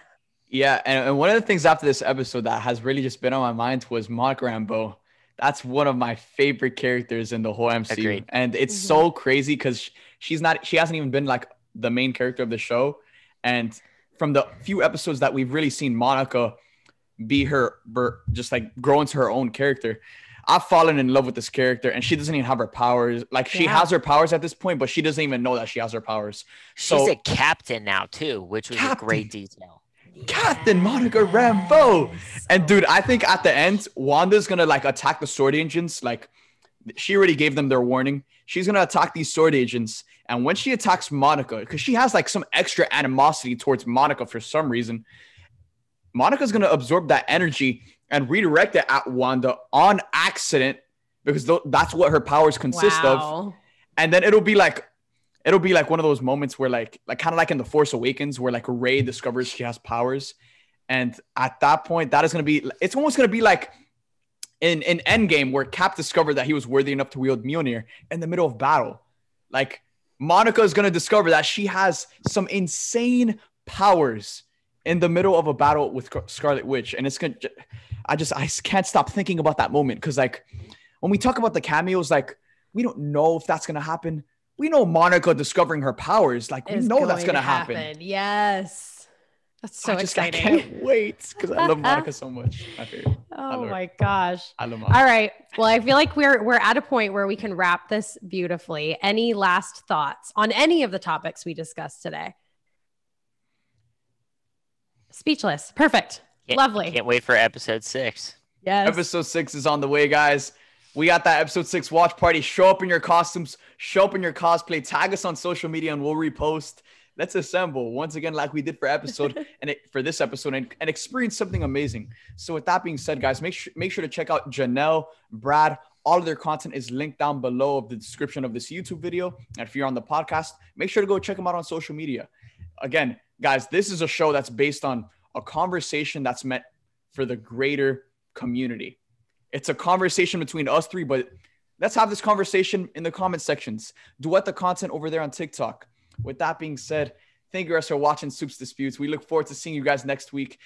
Speaker 2: Yeah, and, and one of the things after this episode that has really just been on my mind was Monica Rambeau. That's one of my favorite characters in the whole MCU,
Speaker 4: Agreed.
Speaker 2: and it's
Speaker 3: Mhm.
Speaker 2: so crazy because she's not, she hasn't even been like the main character of the show, and from the few episodes that we've really seen Monica be her, her just like grow into her own character. I've fallen in love with this character, and she doesn't even have her powers. Like she
Speaker 3: Yeah.
Speaker 2: has her powers at this point, but she doesn't even know that she has her powers.
Speaker 4: She's a captain now too, which was a great detail.
Speaker 2: Captain Monica Rambeau. And dude, I think at the end, Wanda's gonna like attack the sword agents. Like she already gave them their warning. She's gonna attack these sword agents. And when she attacks Monica, because she has like some extra animosity towards Monica for some reason, Monica's gonna absorb that energy and redirect it at Wanda on accident because th- that's what her powers consist of. And then it'll be like it'll be like one of those moments where like like kind of like in the force awakens where like Rey discovers she has powers. And at that point that is going to be it's almost going to be like in in endgame where cap discovered that he was worthy enough to wield mjolnir in the middle of battle. Like monica is going to discover that she has some insane powers in the middle of a battle with scarlet witch and it's going to i just i can't stop thinking about that moment because like when we talk about the cameos like we don't know if that's going to happen we know Monica discovering her powers. Like we know that's
Speaker 3: going
Speaker 2: gonna
Speaker 3: to
Speaker 2: happen.
Speaker 3: Yes. That's so
Speaker 2: I just I
Speaker 3: exciting.
Speaker 2: can't wait because I love Monica so much. My favorite.
Speaker 3: Oh my gosh.
Speaker 2: I love Monica.
Speaker 3: All right. Well, I feel like we're we're at a point where we can wrap this beautifully. Any last thoughts on any of the topics we discussed today? Speechless. Perfect.
Speaker 4: Can't-
Speaker 3: Lovely.
Speaker 4: Can't wait for episode six.
Speaker 3: Yes.
Speaker 2: Episode six is on the way, guys. We got that episode six watch party. Show up in your costumes, show up in your cosplay, tag us on social media, and we'll repost. Let's assemble once again, like we did for episode and it, for this episode, and, and experience something amazing. So, with that being said, guys, make sure make sure to check out Janell, Brad. All of their content is linked down below of the description of this YouTube video. And if you're on the podcast, make sure to go check them out on social media. Again, guys, this is a show that's based on a conversation that's meant for the greater community. It's a conversation between us three, but let's have this conversation in the comment sections. Duet the content over there on TikTok. With that being said, thank you guys for watching Supes Disputes. We look forward to seeing you guys next week.